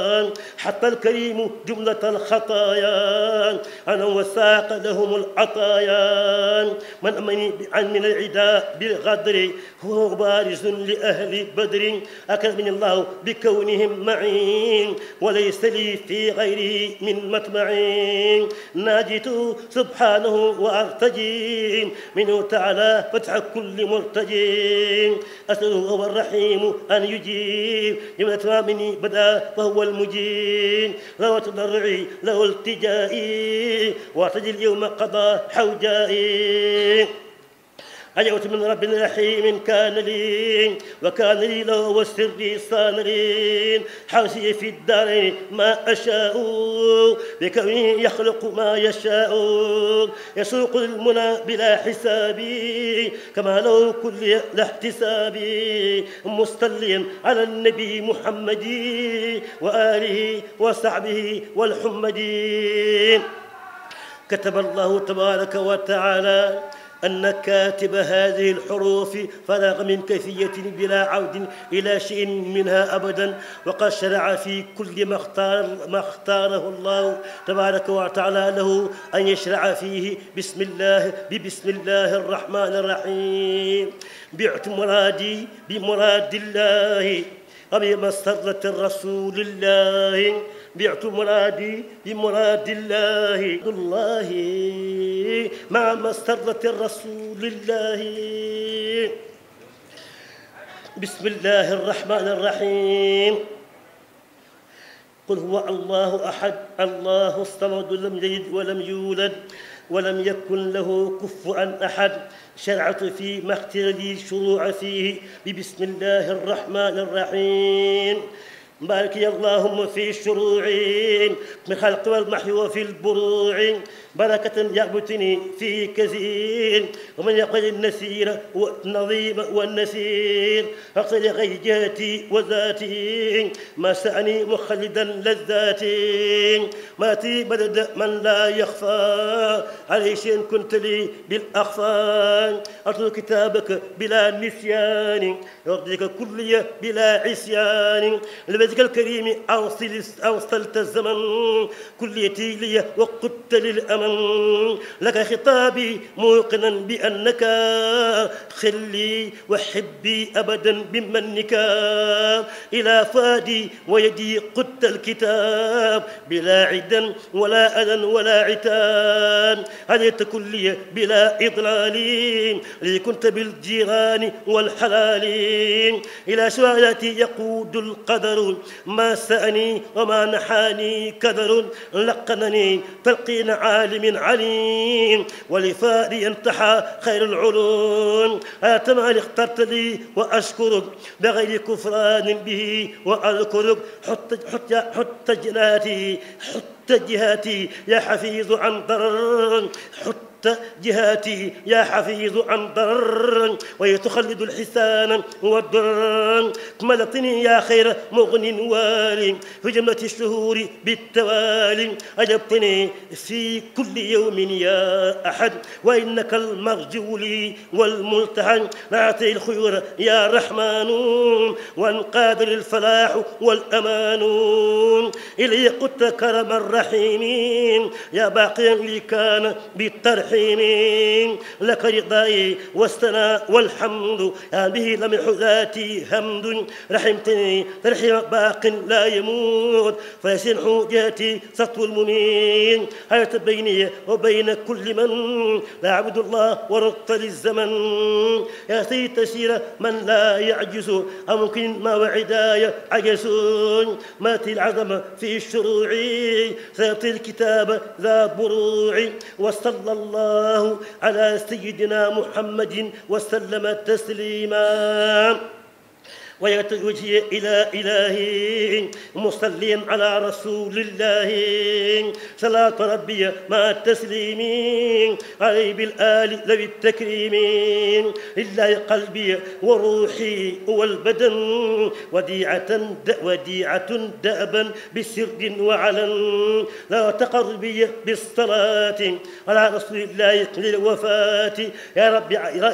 حتى الكريم جملة الخطايا أنا وساق لهم العطايا من أمني عن من العداء بالغدر هو بارز لأهل بدر. أكرمني الله بكونهم معين وليس لي في غيره من مطمعين ناجيت سبحانه وأرتجي منه تعالى فتح كل مرتجي أسأله هو الرحيم أن يجيب. لمن مني بدأ فهو المجيب له تضرعي له التجائي واعتدي اليوم قضى حوجائي. عجبت من رب رحيم كان لي وكان لي له والسر صانرين حوسي في الدارين ما أشاء بكونه يخلق ما يشاء. يسوق المنى بلا حساب كما لو كل لاحتساب مستليا على النبي محمد وآله وصحبه والحمدين كتب الله تبارك وتعالى أن كاتب هذه الحروف فرغ من كيفية بلا عود إلى شيء منها أبدا وقد شرع في كل ما اختار ما اختاره الله تبارك وتعالى له أن يشرع فيه بسم الله ببسم الله الرحمن الرحيم. بعت مرادي بمراد الله وبمسرة رسول الله. بعت مرادي بمراد الله. الله مع مسرة رسول الله. بسم الله الرحمن الرحيم. قل هو الله أحد. الله الصمد لم يلد ولم يولد ولم يكن له كفوا أحد. شرعت في ما اختر لي الشروع فيه. ببسم الله الرحمن الرحيم. بارك اللهم في الشروع من خلق والمحي وفي البروع بركة يعبتني في كثير ومن يقل النسير والنظيم والنسير أقصد غيجاتي وذاتي ما سعني مخلدا لذاتي ما تي بدد من لا يخفى عليه شيء كنت لي بالأخفى أطلب كتابك بلا نسيان يرضيك كلية بلا عصيان لبيتك الكريم أوصل أوصلت الزمن كليتي لي وقدت للأمن لك خطابي موقنا بأنك خلي وحبي أبدا بمنك إلى فادي ويدي قدت الكتاب بلا عدا ولا أذى ولا عتاب هديت كلي بلا إضلال لي كنت بالجيران والحلال. إلى شهادتي يقود القدر ما سأني وما نحاني كدر. لقنني تلقين عالم عليم ولفادي انتحى خير العلوم. آتما اخترت لي وأشكرك بغير كفران به وأذكرك. حط حط حط جناتي حط جهاتي يا حفيظ عن ضرر. حط جهاتي يا حفيظ عن ضر ويتخلد الحسان والضر ملطني يا خير مغن والي في جملة الشهور بالتوالي. أجبتني في كل يوم يا أحد وإنك المرجول والملتحن. نعطي الخير يا رحمن وانقاد للفلاح والأمان. إلي قدت كرم الرحيم يا باقيا لي كان بالترح الرحيم لك رضاي والثناء والحمد. به لم حذاتي حمد. رحمتني ترحم باق لا يموت. فيسن حجاتي سطو المنين. حياة بيني وبين كل من لا عبد الله ورط للزمن. يا سيد تسير من لا يعجز. أو ممكن ما وعداي عجزون مات العظم في الشروع. سيطي الكتاب ذا بروع. وصلى الله الله على سيدنا محمد وسلم تسليما. ويتوجه إلى إلهي مصليا على رسول الله. صلاة ربي مع التسليم. عليه بالآل ذوي التكريم. لله قلبي وروحي والبدن. وديعة وديعة دأبا بسر وعلن. لا تقربي بالصلاة. على رسول الله للوفاة يا رب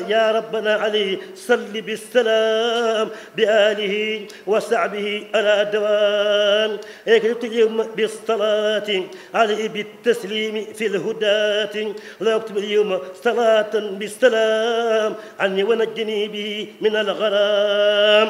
يا ربنا عليه صل بالسلام. بآله وصحبه على دوام اليوم بالصلاة عليه بالتسليم في الهداة لا أكتب اليوم صلاة بالسلام. عني ونجني به من الغرام.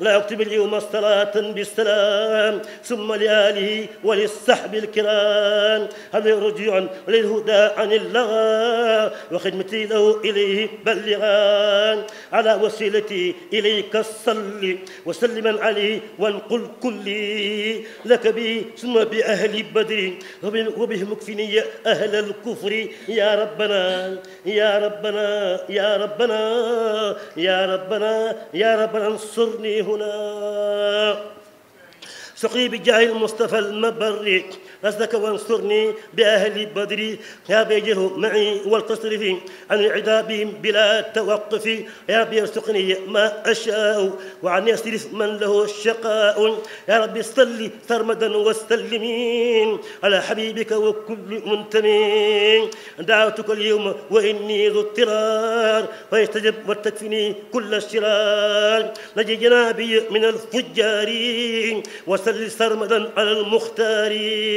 لا أكتب اليوم صلاة بالسلام ثم لآله وللصحب الكرام. هذا رجوع للهدى عن اللغى وخدمتي له إليه بلغان. على وسيلتي إليك الصل وسلما عليه وانقل كلي لك به ثم بأهل بدر وبهم اكفني أهل الكفر. يا ربنا يا ربنا يا ربنا يا ربنا يا ربنا انصرني هنا. سقي بجاه المصطفى المبرك. رزقك وانصرني بأهل بدر يا بيجه معي والتصرف عن عذابهم بلا توقف. يا رب يرزقني ما أشاء وعن يصرف من له الشقاء يا رب صل سرمدا واستلمين على حبيبك وكل منتمين. دعوتك اليوم وإني ذو اضطرار فيستجب وتكفني كل الشرار. نجي جنابي من الفجار وسل سرمدا على المختار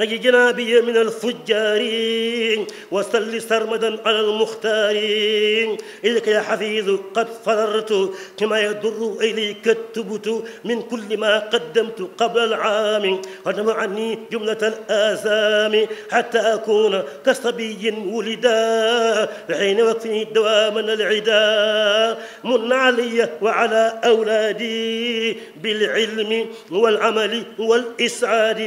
نجي جنابي من الفجار وصل سرمدا على المختار إليك يا حفيظ قد فررت كما يضر إليك التبت من كل ما قدمت قبل العام. ودم عني جملة الآثام حتى أكون كصبي ولدا. بحين وقفني دواما العدا. من علي وعلى أولادي بالعلم والعمل والإسعاد.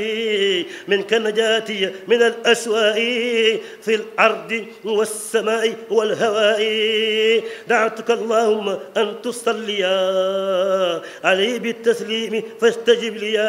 منك نجاتي من الأسواء في الأرض والسماء والهواء. دعتك اللهم أن تصلي عليه بالتسليم فاستجب لي.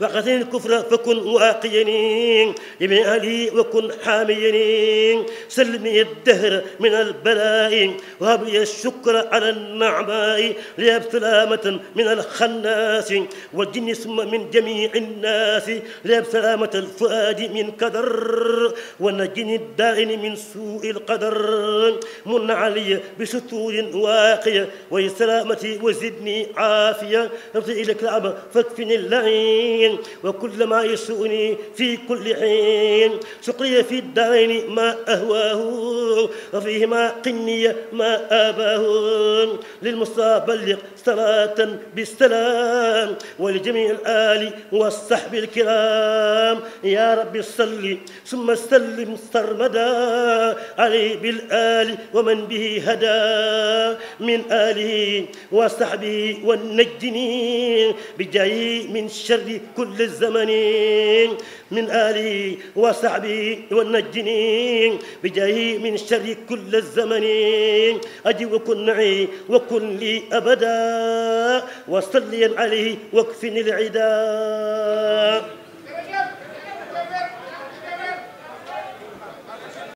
وقتل الكفر فكن واقيني لمن أهلي وكن حاميني سلمي الدهر من البلاء. وهب لي الشكر على النعماء ليب سلامة من الخناس. والجن ثم من جميع الناس ليب سلامة الفؤاد من كدر. ونجني الدائن من سوء القدر. من علي بستور واقية. وسلامتي وزدني عافية. نفسي إليك الأمر فاكفني اللعين. وكل ما يسوءني في كل حين. سقي في الدارين ما أهواه وفيهما قني ما آباه. للمصطفى بلغ صلاة بالسلام ولجميع الآل والصحب الكرام. يا رب صل ثم سلم سرمدا عليه بالآل ومن به هدى. من آله وصحبه والنجدين بجاي من شر كل الزمن من آله وصحبه والنجنين. بجاهه من شر كل الزمن أجي وكن معي وكن لي أبدا. وصليا عليه واكفني العدا.